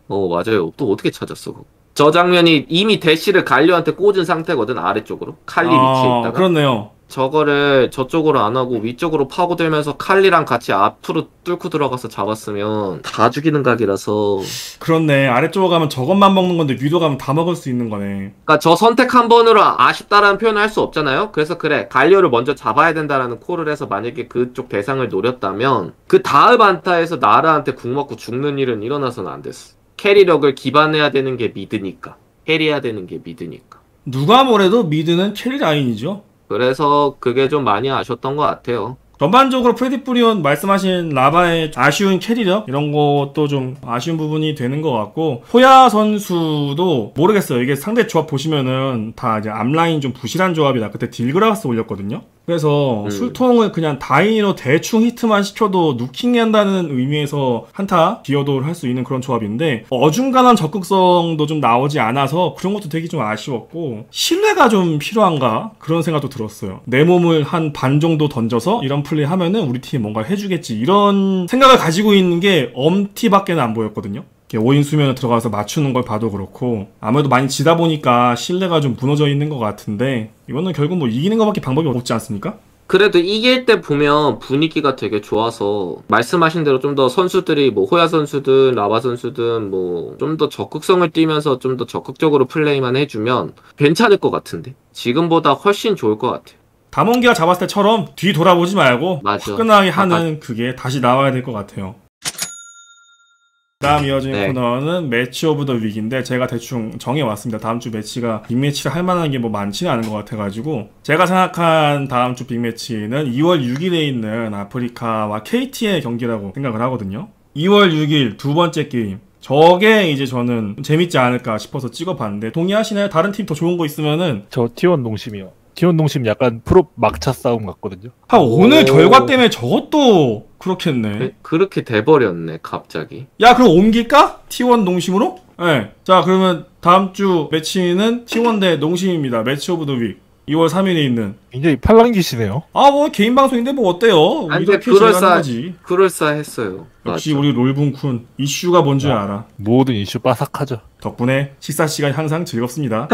어 맞아요. 또 어떻게 찾았어? 저 장면이 이미 대시를 갈리오한테 꽂은 상태거든 아래쪽으로 칼리 위치에 아, 있다가 그렇네요 저거를 저쪽으로 안 하고 위쪽으로 파고들면서 칼리랑 같이 앞으로 뚫고 들어가서 잡았으면 다 죽이는 각이라서 그렇네. 아래쪽으로 가면 저것만 먹는 건데 위로 가면 다 먹을 수 있는 거네. 그러니까 저 선택 한 번으로 아쉽다라는 표현을 할 수 없잖아요. 그래서 그래 갈리오를 먼저 잡아야 된다라는 콜을 해서 만약에 그쪽 대상을 노렸다면 그 다음 한타에서 나르한테 궁 먹고 죽는 일은 일어나서는 안 됐어. carry력을 기반해야 되는 게 mid니까. carry해야 되는 게 mid니까. 누가 뭐래도 mid는 carry 라인이죠. 그래서 그게 좀 많이 아쉬웠던 것 같아요. 전반적으로 프레딧 브리온 말씀하신 라바의 아쉬운 carry력 이런 것도 좀 아쉬운 부분이 되는 것 같고 호야 선수도 모르겠어요. 이게 상대 조합 보시면은 다 이제 앞라인 좀 부실한 조합이다. 그때 딜 그라가스 올렸거든요 그래서 음. 술통을 그냥 다인으로 대충 히트만 시켜도 누킹한다는 의미에서 한타 기여도를 할 수 있는 그런 조합인데 어중간한 적극성도 좀 나오지 않아서 그런 것도 되게 좀 아쉬웠고 신뢰가 좀 필요한가? 그런 생각도 들었어요. 내 몸을 한 반 정도 던져서 이런 플레이 하면은 우리 팀이 뭔가 해주겠지. 이런 생각을 가지고 있는 게 엄티밖에는 안 보였거든요 5인 수면에 들어가서 맞추는 걸 봐도 그렇고 아무래도 많이 지다 보니까 신뢰가 좀 무너져 있는 것 같은데 이거는 결국 뭐 이기는 것밖에 방법이 없지 않습니까? 그래도 이길 때 보면 분위기가 되게 좋아서 말씀하신 대로 좀 더 선수들이 뭐 호야 선수든 라바 선수든 뭐 좀 더 적극성을 띠면서 좀 더 적극적으로 플레이만 해주면 괜찮을 것 같은데 지금보다 훨씬 좋을 것 같아요. 담원기아 잡았을 때처럼 뒤 돌아보지 말고 맞아. 화끈하게 하는 그게 다시 나와야 될 것 같아요. 다음 이어지는 네. 코너는 match of the week인데 제가 대충 정해왔습니다. 다음 주 매치가 빅매치를 할 만한 게 뭐 많지는 않은 것 같아가지고 제가 생각한 다음 주 빅매치는 2월 6일에 있는 아프리카와 KT의 경기라고 생각을 하거든요. 2월 6일 두 번째 게임 저게 이제 저는 재밌지 않을까 싶어서 찍어봤는데 동의하시나요? 다른 팀 더 좋은 거 있으면은 저 T1 농심이요. T1 농심 약간 프로 막차 싸움 같거든요. 아 오늘 오. 결과 때문에 저것도 그렇겠네. 그- 그렇게 돼버렸네 갑자기. 야 그럼 옮길까? T1 농심으로? 네. 자 그러면 다음 주 매치는 T1 대 농심입니다. match of the week. 2월 3일에 있는 굉장히 팔랑기시네요. 아 뭐 개인 방송인데 뭐 어때요? 아니, 이렇게 그럴싸- 거지. 그럴싸했어요. 역시 맞아. 우리 롤분쿤 이슈가 뭔지 아. 알아. 모든 이슈 빠삭하죠. 덕분에 식사 시간 항상 즐겁습니다.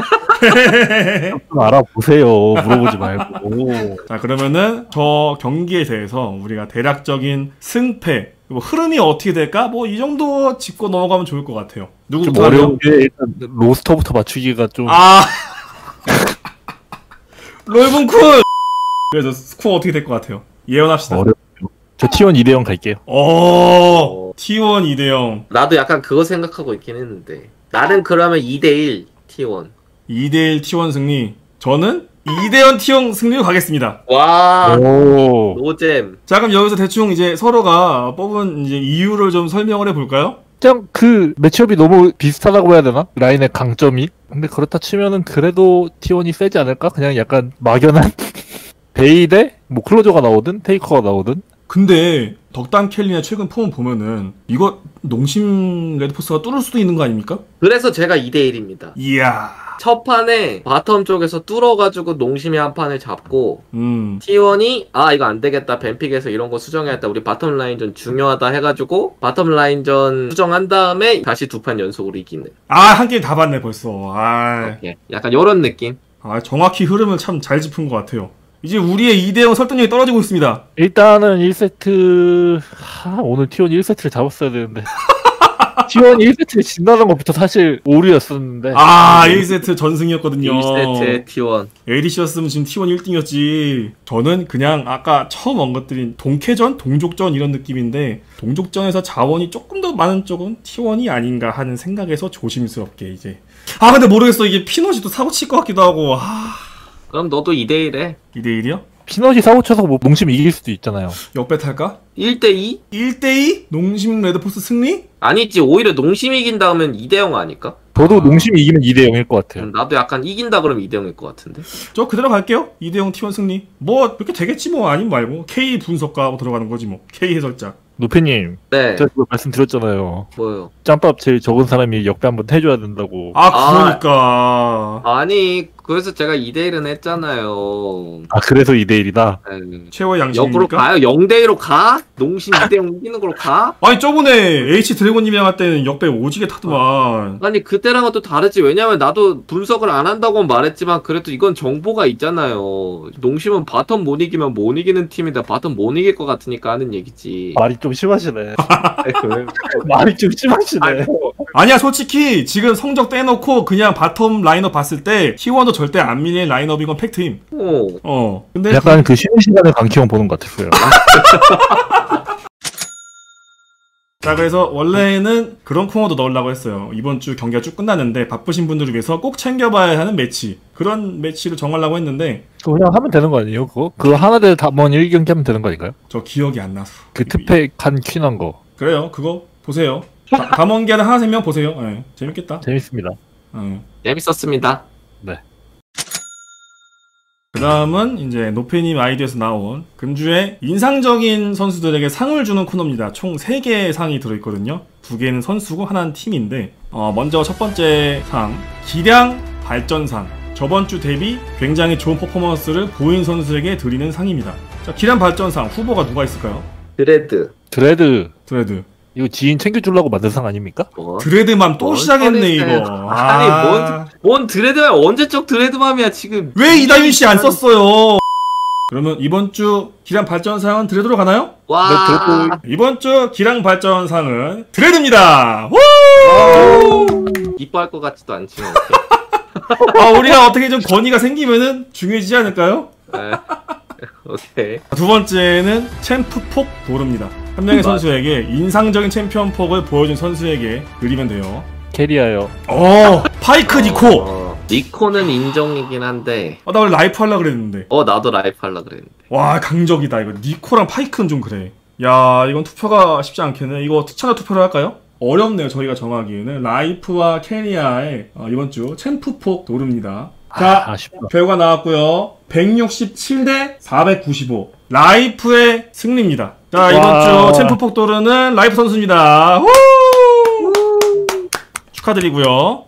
좀 알아보세요. 물어보지 말고. 자 그러면은 저 경기에 대해서 우리가 대략적인 승패 뭐 흐름이 어떻게 될까? 뭐 이 정도 짚고 넘어가면 좋을 것 같아요. 좀 누구부터? 어려운 게 일단 로스터부터 맞추기가 좀 아 롤분쿤 그래서 스코어 어떻게 될 것 같아요? 예언합시다. 어려워요. 저 T1 2대0 갈게요. 오 T1 2대0 나도 약간 그거 생각하고 있긴 했는데 나는 그러면 2대1 T1. 2대1 T1 승리. 저는 2대0 T1 승리로 가겠습니다. 와 오. 노잼. 자 그럼 여기서 대충 이제 서로가 뽑은 이제 이유를 좀 설명을 해볼까요? 그냥 그 matchup이 너무 비슷하다고 해야 되나? 라인의 강점이? 근데 그렇다 치면은 그래도 T1이 세지 않을까? 그냥 약간 막연한 베이 대 뭐 클로저가 나오든 페이커가 나오든 근데 덕담 켈리의 최근 폼 보면은 이거 농심 레드포스가 뚫을 수도 있는 거 아닙니까? 그래서 제가 2대1입니다. 이야 첫 판에 bottom 쪽에서 뚫어가지고 농심이 한 판을 잡고 음 T1이 아 이거 안 되겠다 ban pick에서 이런 거 수정해야겠다 우리 bottom 라인전 중요하다 해가지고 bottom 라인전 수정한 다음에 다시 두 판 연속으로 이기는 아, 한 게임 다 봤네, 벌써. 아, 예, 약간 요런 느낌 아, 정확히 흐름을 참 잘 짚은 것 같아요. 이제 우리의 2대0 설득력이 떨어지고 있습니다. 일단은 1세트 하, 오늘 T1 1세트를 잡았어야 되는데 T1 1세트를 진다는 것부터 사실 오류였었는데 아, 1세트 전승이었거든요. 1세트의 T1 ADC였으면 지금 T1 1등이었지. 저는 그냥 아까 처음 언급드린 동캐전, 동족전 이런 느낌인데, 동족전에서 자원이 조금 더 많은 쪽은 T1이 아닌가 하는 생각에서 조심스럽게 이제. 아, 근데 모르겠어. 이게 피넛이 또 사고 칠 것 같기도 하고. 아, 그럼 너도 2대1 해 2대1이요? 피넛이 사고 쳐서 뭐 농심 이길 수도 있잖아요. 역배 탈까? 1대2? 1대2? 농심 레드포스 승리? 아니지 오히려 농심이 이긴다 하면 2대0 아닐까? 저도 아. 농심이 이기면 2대 0일 것 같아요. 음, 나도 약간 이긴다 그러면 2대 0일 것 같은데 저 그대로 갈게요. 2대 0 T1 승리. 뭐, 이렇게 되겠지 뭐. 아님 말고. K 분석가 하고 들어가는 거지 뭐. K 해설자. 노페님, 네 제가 그거 말씀드렸잖아요. 뭐요 짬밥 제일 적은 사람이 역배 한번 해줘야 된다고. 아, 아. 그러니까. 아니 그래서 제가 2대1은 했잖아요. 아 그래서 2대1이다 음. 최후의 역으로? 가요? 0대1로 가? 농심 2대0 이기는 걸로 가? 아니 저번에 H 드래곤님이랑 할 때는 역배 오지게 타더만 아니 그때랑은 또 다르지 왜냐면 나도 분석을 안 한다고 말했지만 그래도 이건 정보가 있잖아요 농심은 bottom 못 이기면 못 이기는 팀이다 bottom 못 이길 것 같으니까 하는 얘기지 말이 좀 심하시네 그- 말이 좀 심하시네 뭐, 아니야 솔직히 지금 성적 떼놓고 그냥 bottom 라인업 봤을 때 T1도 절대 안 밀린 라인업인 건 팩트임. 어. 어. 근데 약간 그 쉬는 시간에 강퀴형 보는 것 같았어요. 자 그래서 원래는 그런 코너도 넣으려고 했어요. 이번 주 경기가 쭉 끝났는데 바쁘신 분들을 위해서 꼭 챙겨봐야 하는 매치. 그런 매치를 정하려고 했는데 그거 그냥 하면 되는 거 아니에요 그거? 그거 한화 대 담원 1경기 하면 되는 거 아닌가요? 저 기억이 안 나서. 그 특팩한 퀸한 거. 그래요 그거 보세요 다- 담원기하는 하나 생명 보세요 예, 재밌겠다 재밌습니다 어. 재밌었습니다 그 다음은 이제 노페님 아이디에서 나온 금주에 인상적인 선수들에게 상을 주는 코너입니다. 총 3개의 상이 들어있거든요. 두 개는 선수고 하나는 팀인데 어, 먼저 첫 번째 상 기량 발전상 저번 주 대비 굉장히 좋은 퍼포먼스를 보인 선수에게 드리는 상입니다. 자 기량 발전상 후보가 누가 있을까요? 드레드 드레드 드레드 이거 지인 챙겨주려고 만든 상 아닙니까? 뭐? 드레드맘 또뭔 시작했네. 이거 아니, 아... 뭔 드레드맘 언제적 드레드맘이야 지금 왜 이다윤 씨 안 썼어요? 그러면 이번 주 기량 발전상은 드레드로 가나요? 와 네, 이번 주 기량 발전상은 드레드입니다. 우! 기뻐할 것 같지도 않지만 아, 우리가 어떻게 좀 권위가 생기면은 중요해지지 않을까요? 네. 오케이 두 번째는 champ 폭 d'or입니다. 한 명의 맞아. 선수에게 인상적인 챔피언 폭을 보여준 선수에게 드리면 돼요. 캐리아요 어, 파이크 니코. 어, 니코는 인정이긴 한데 아, 나 원래 라이프 하려 그랬는데. 어 나도 라이프 하려 그랬는데 와, 강적이다. 이거 니코랑 파이크는 좀 그래. 야, 이건 투표가 쉽지 않겠네. 이거 특차가 투표를 할까요? 어렵네요. 저희가 정하기에는 라이프와 캐리아의 어, 이번 주 champ 폭 d'or입니다. 자, 아, 아쉽다 결과 나왔고요. 167 대 495. 라이프의 승리입니다. 자, 이번 와. 주 챔프 폭도르는 라이프 선수입니다. 후! 축하드리고요.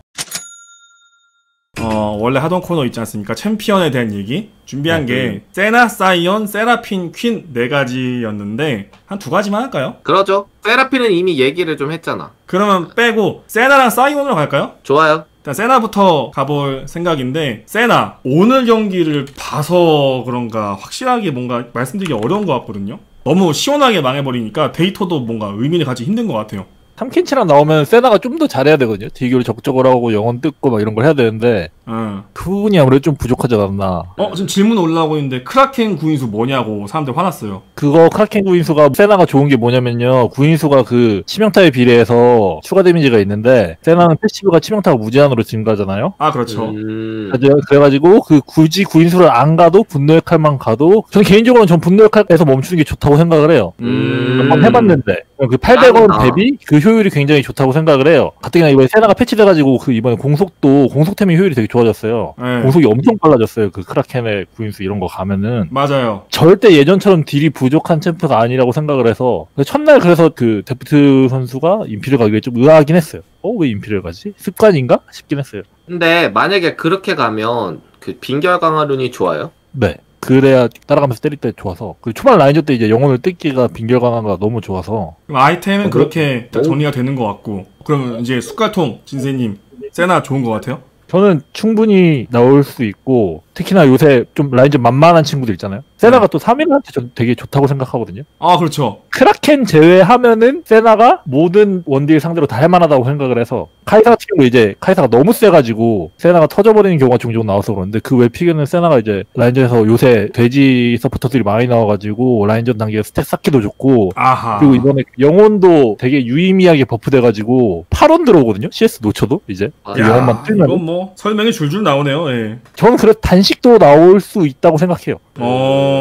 어, 원래 하던 코너 있지 않습니까? 챔피언에 대한 얘기. 준비한 네, 게 세나, 사이언, 세라핀, 퀸 네 가지였는데 한 두 가지만 할까요? 그러죠 세라핀은 이미 얘기를 좀 했잖아 그러면 빼고 세나랑 사이온으로 갈까요? 좋아요 일단 세나부터 가볼 생각인데 세나 오늘 경기를 봐서 그런가 확실하게 뭔가 말씀드리기 어려운 것 같거든요. 너무 시원하게 망해버리니까 데이터도 뭔가 의미를 갖기 힘든 것 같아요. 탐켄치랑 나오면 세나가 좀 더 잘해야 되거든요 딜교를 적적을 하고 영혼 뜯고 막 이런 걸 해야 되는데 어, 그 부분이 아무래도 좀 부족하지 않았나 어, 지금 질문 올라오고 있는데 크라켄 구인수 뭐냐고 사람들 화났어요. 그거 크라켄 구인수가 세나가 좋은 게 뭐냐면요 구인수가 그 치명타에 비례해서 추가 데미지가 있는데 세나는 passive가 치명타가 무제한으로 증가하잖아요 아 그렇죠. 음... 맞아요. 그래가지고 그 굳이 구인수를 안 가도 분노의 칼만 가도 저는 개인적으로는 전 분노의 칼에서 멈추는 게 좋다고 생각을 해요. 음... 한번 해봤는데 그 800원 아. 대비 그 효율이 굉장히 좋다고 생각을 해요. 가뜩이나 이번에 세나가 패치돼가지고 그 이번에 공속도 공속템의 효율이 되게 좋아졌어요. 네, 공속이 엄청 빨라졌어요. 그 크라켄의 구인수 이런 거 가면은 맞아요. 절대 예전처럼 딜이 부족한 챔프가 아니라고 생각을 해서 첫날 그래서 그 데프트 선수가 인피를 가기에 좀 의아하긴 했어요. 어 왜 인피를 가지? 습관인가 싶긴 했어요. 근데 만약에 그렇게 가면 그 빙결 강화룬이 좋아요 네. 그래야 따라가면서 때릴 때 좋아서 그 초반 라인전 때 이제 영혼을 뜯기가 빙결 강화가 너무 좋아서 그럼 아이템은 어, 그렇게 다 어? 정리가 되는 것 같고 그러면 이제 숟갈통 진세님 세나 좋은 것 같아요? 저는 충분히 나올 수 있고 특히나 요새 좀 라인전 만만한 친구들 있잖아요. 세나가 또 3인한테 전 되게 좋다고 생각하거든요. 아 그렇죠. 크라켄 제외하면은 세나가 모든 원딜 상대로 다 할만하다고 생각을 해서 카이사 같은 경우 이제 카이사가 너무 세가지고 세나가 터져버리는 경우가 종종 나와서 그런데 그 외 피규는 세나가 이제 라인전에서 요새 돼지 서포터들이 많이 나와가지고 라인전 단계에 스탯 쌓기도 좋고 아하. 그리고 이번에 영혼도 되게 유의미하게 버프돼가지고 8원 들어오거든요. CS 놓쳐도 이제 아, 그 야, 영혼만 틀면 이건 뭐 설명이 줄줄 나오네요. 예. 저는 그래 단식도 나올 수 있다고 생각해요. 어.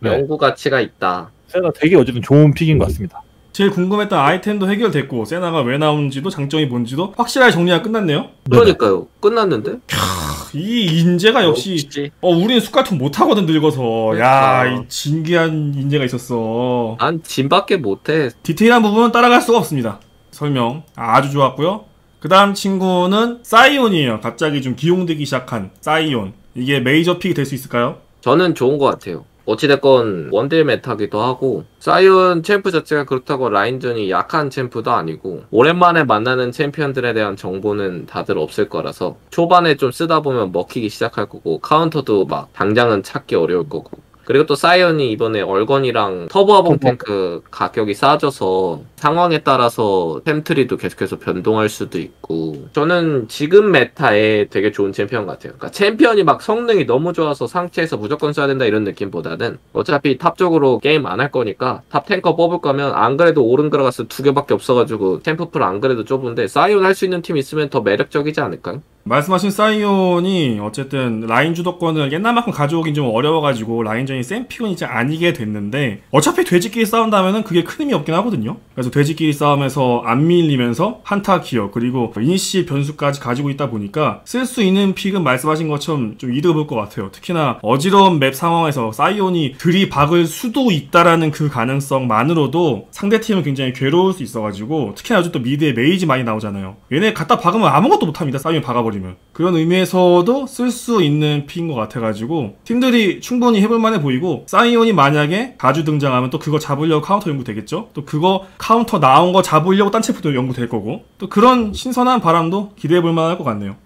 네. 연구 가치가 있다 세나 되게 어쨌든 좋은 픽인 것 같습니다. 제일 궁금했던 아이템도 해결됐고 세나가 왜 나오는지도 장점이 뭔지도 확실하게 정리가 끝났네요. 그러니까요 끝났는데 이 인재가 역시 역시 어 우리는 숟가락 못 하거든 늙어서 야 이 진귀한 인재가 있었어. 난 진밖에 못해 디테일한 부분은 따라갈 수가 없습니다. 설명 아주 좋았고요. 그 다음 친구는 사이온이에요. 갑자기 좀 기용되기 시작한 사이온. 이게 메이저 pick이 될 수 있을까요? 저는 좋은 것 같아요. 어찌됐건 원딜 meta기도 하고 사이온 챔프 자체가 그렇다고 라인전이 약한 챔프도 아니고 오랜만에 만나는 챔피언들에 대한 정보는 다들 없을 거라서 초반에 좀 쓰다 보면 먹히기 시작할 거고 카운터도 막 당장은 찾기 어려울 거고 그리고 또 사이온이 이번에 얼건이랑 터보아봉 터보. 탱크 가격이 싸져서 상황에 따라서 템트리도 계속해서 변동할 수도 있고 저는 지금 meta에 되게 좋은 챔피언 같아요. 그러니까 챔피언이 막 성능이 너무 좋아서 상체에서 무조건 써야 된다 이런 느낌보다는 어차피 top 쪽으로 게임 안 할 거니까 top tanker 뽑을 거면 안 그래도 오른 그라가스 두 개밖에 없어가지고 챔프풀 안 그래도 좁은데 사이온 할 수 있는 팀 있으면 더 매력적이지 않을까요? 말씀하신 사이온이 어쨌든 라인 주도권을 옛날만큼 가져오긴 좀 어려워가지고 라인전이 센 pick은 이제 아니게 됐는데 어차피 돼지끼리 싸운다면은 그게 큰 의미 없긴 하거든요. 그래서 돼지끼리 싸움에서 안 밀리면서 한타 기여 그리고 이니시 변수까지 가지고 있다 보니까 쓸 수 있는 pick은 말씀하신 것처럼 좀 이득을 볼 것 같아요. 특히나 어지러운 맵 상황에서 사이온이 들이박을 수도 있다라는 그 가능성만으로도 상대팀은 굉장히 괴로울 수 있어가지고 특히나 요즘 또 mid에 mage 많이 나오잖아요. 얘네 갖다 박으면 아무것도 못합니다. 사이온 박아버리면. 그런 의미에서도 쓸 수 있는 pick인 것 같아가지고 팀들이 충분히 해볼 만해 보이고 사이온이 만약에 자주 등장하면 또 그거 잡으려고 카운터 연구 되겠죠? 또 그거 카운터 나온 거 잡으려고 딴 챔프도 연구 될 거고 또 그런 신선한 바람도 기대해 볼 만할 것 같네요.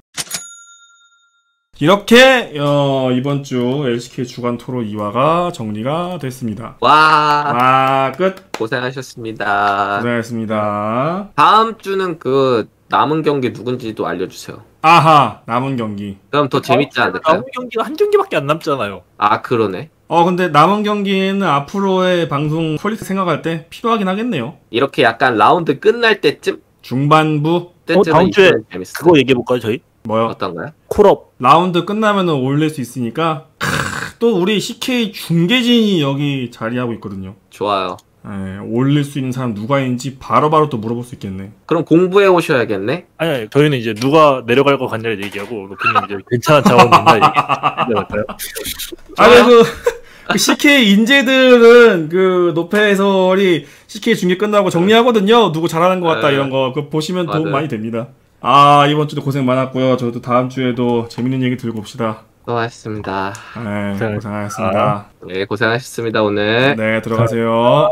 이렇게 어, 이번 주 LCK 주간 토롤 2화가 정리가 됐습니다. 와 아, 끝. 고생하셨습니다. 고생하셨습니다. 다음 주는 그 남은 경기 누군지도 알려주세요. 아하, 남은 경기. 그럼 더 재밌지 않을까요? 남은 경기가 한 경기밖에 안 남잖아요. 아 그러네. 어, 근데 남은 경기는 앞으로의 방송 퀄리티 생각할 때 필요하긴 하겠네요. 이렇게 약간 라운드 끝날 때쯤 중반부 때쯤은 다음 주에 재밌어. 그거 얘기해 볼까요, 저희? 뭐요? 어떤가요? call-up. 라운드 끝나면은 올릴 수 있으니까 크, 또 우리 LCK 중계진이 여기 자리하고 있거든요. 좋아요. 예, 올릴 수 있는 사람 누가 있는지 바로바로 또 물어볼 수 있겠네. 그럼 공부해 오셔야겠네. 아니, 아니, 저희는 이제 누가 내려갈 것 같냐를 얘기하고 로키님 이제 괜찮은 자원 있나 얘기할까요? 아니 그, 그 CK 인재들은 그 노페 해설이 CK 중계 끝나고 정리하거든요. 누구 잘하는 것 같다 네. 이런 거. 그거 보시면 도움 맞아요. 많이 됩니다. 아 이번 주도 고생 많았고요. 저도 다음 주에도 재밌는 얘기 들고 옵시다. 수고하셨습니다. 네, 고생하셨습니다. 고생하셨습니다. 네, 고생하셨습니다 오늘. 네, 들어가세요.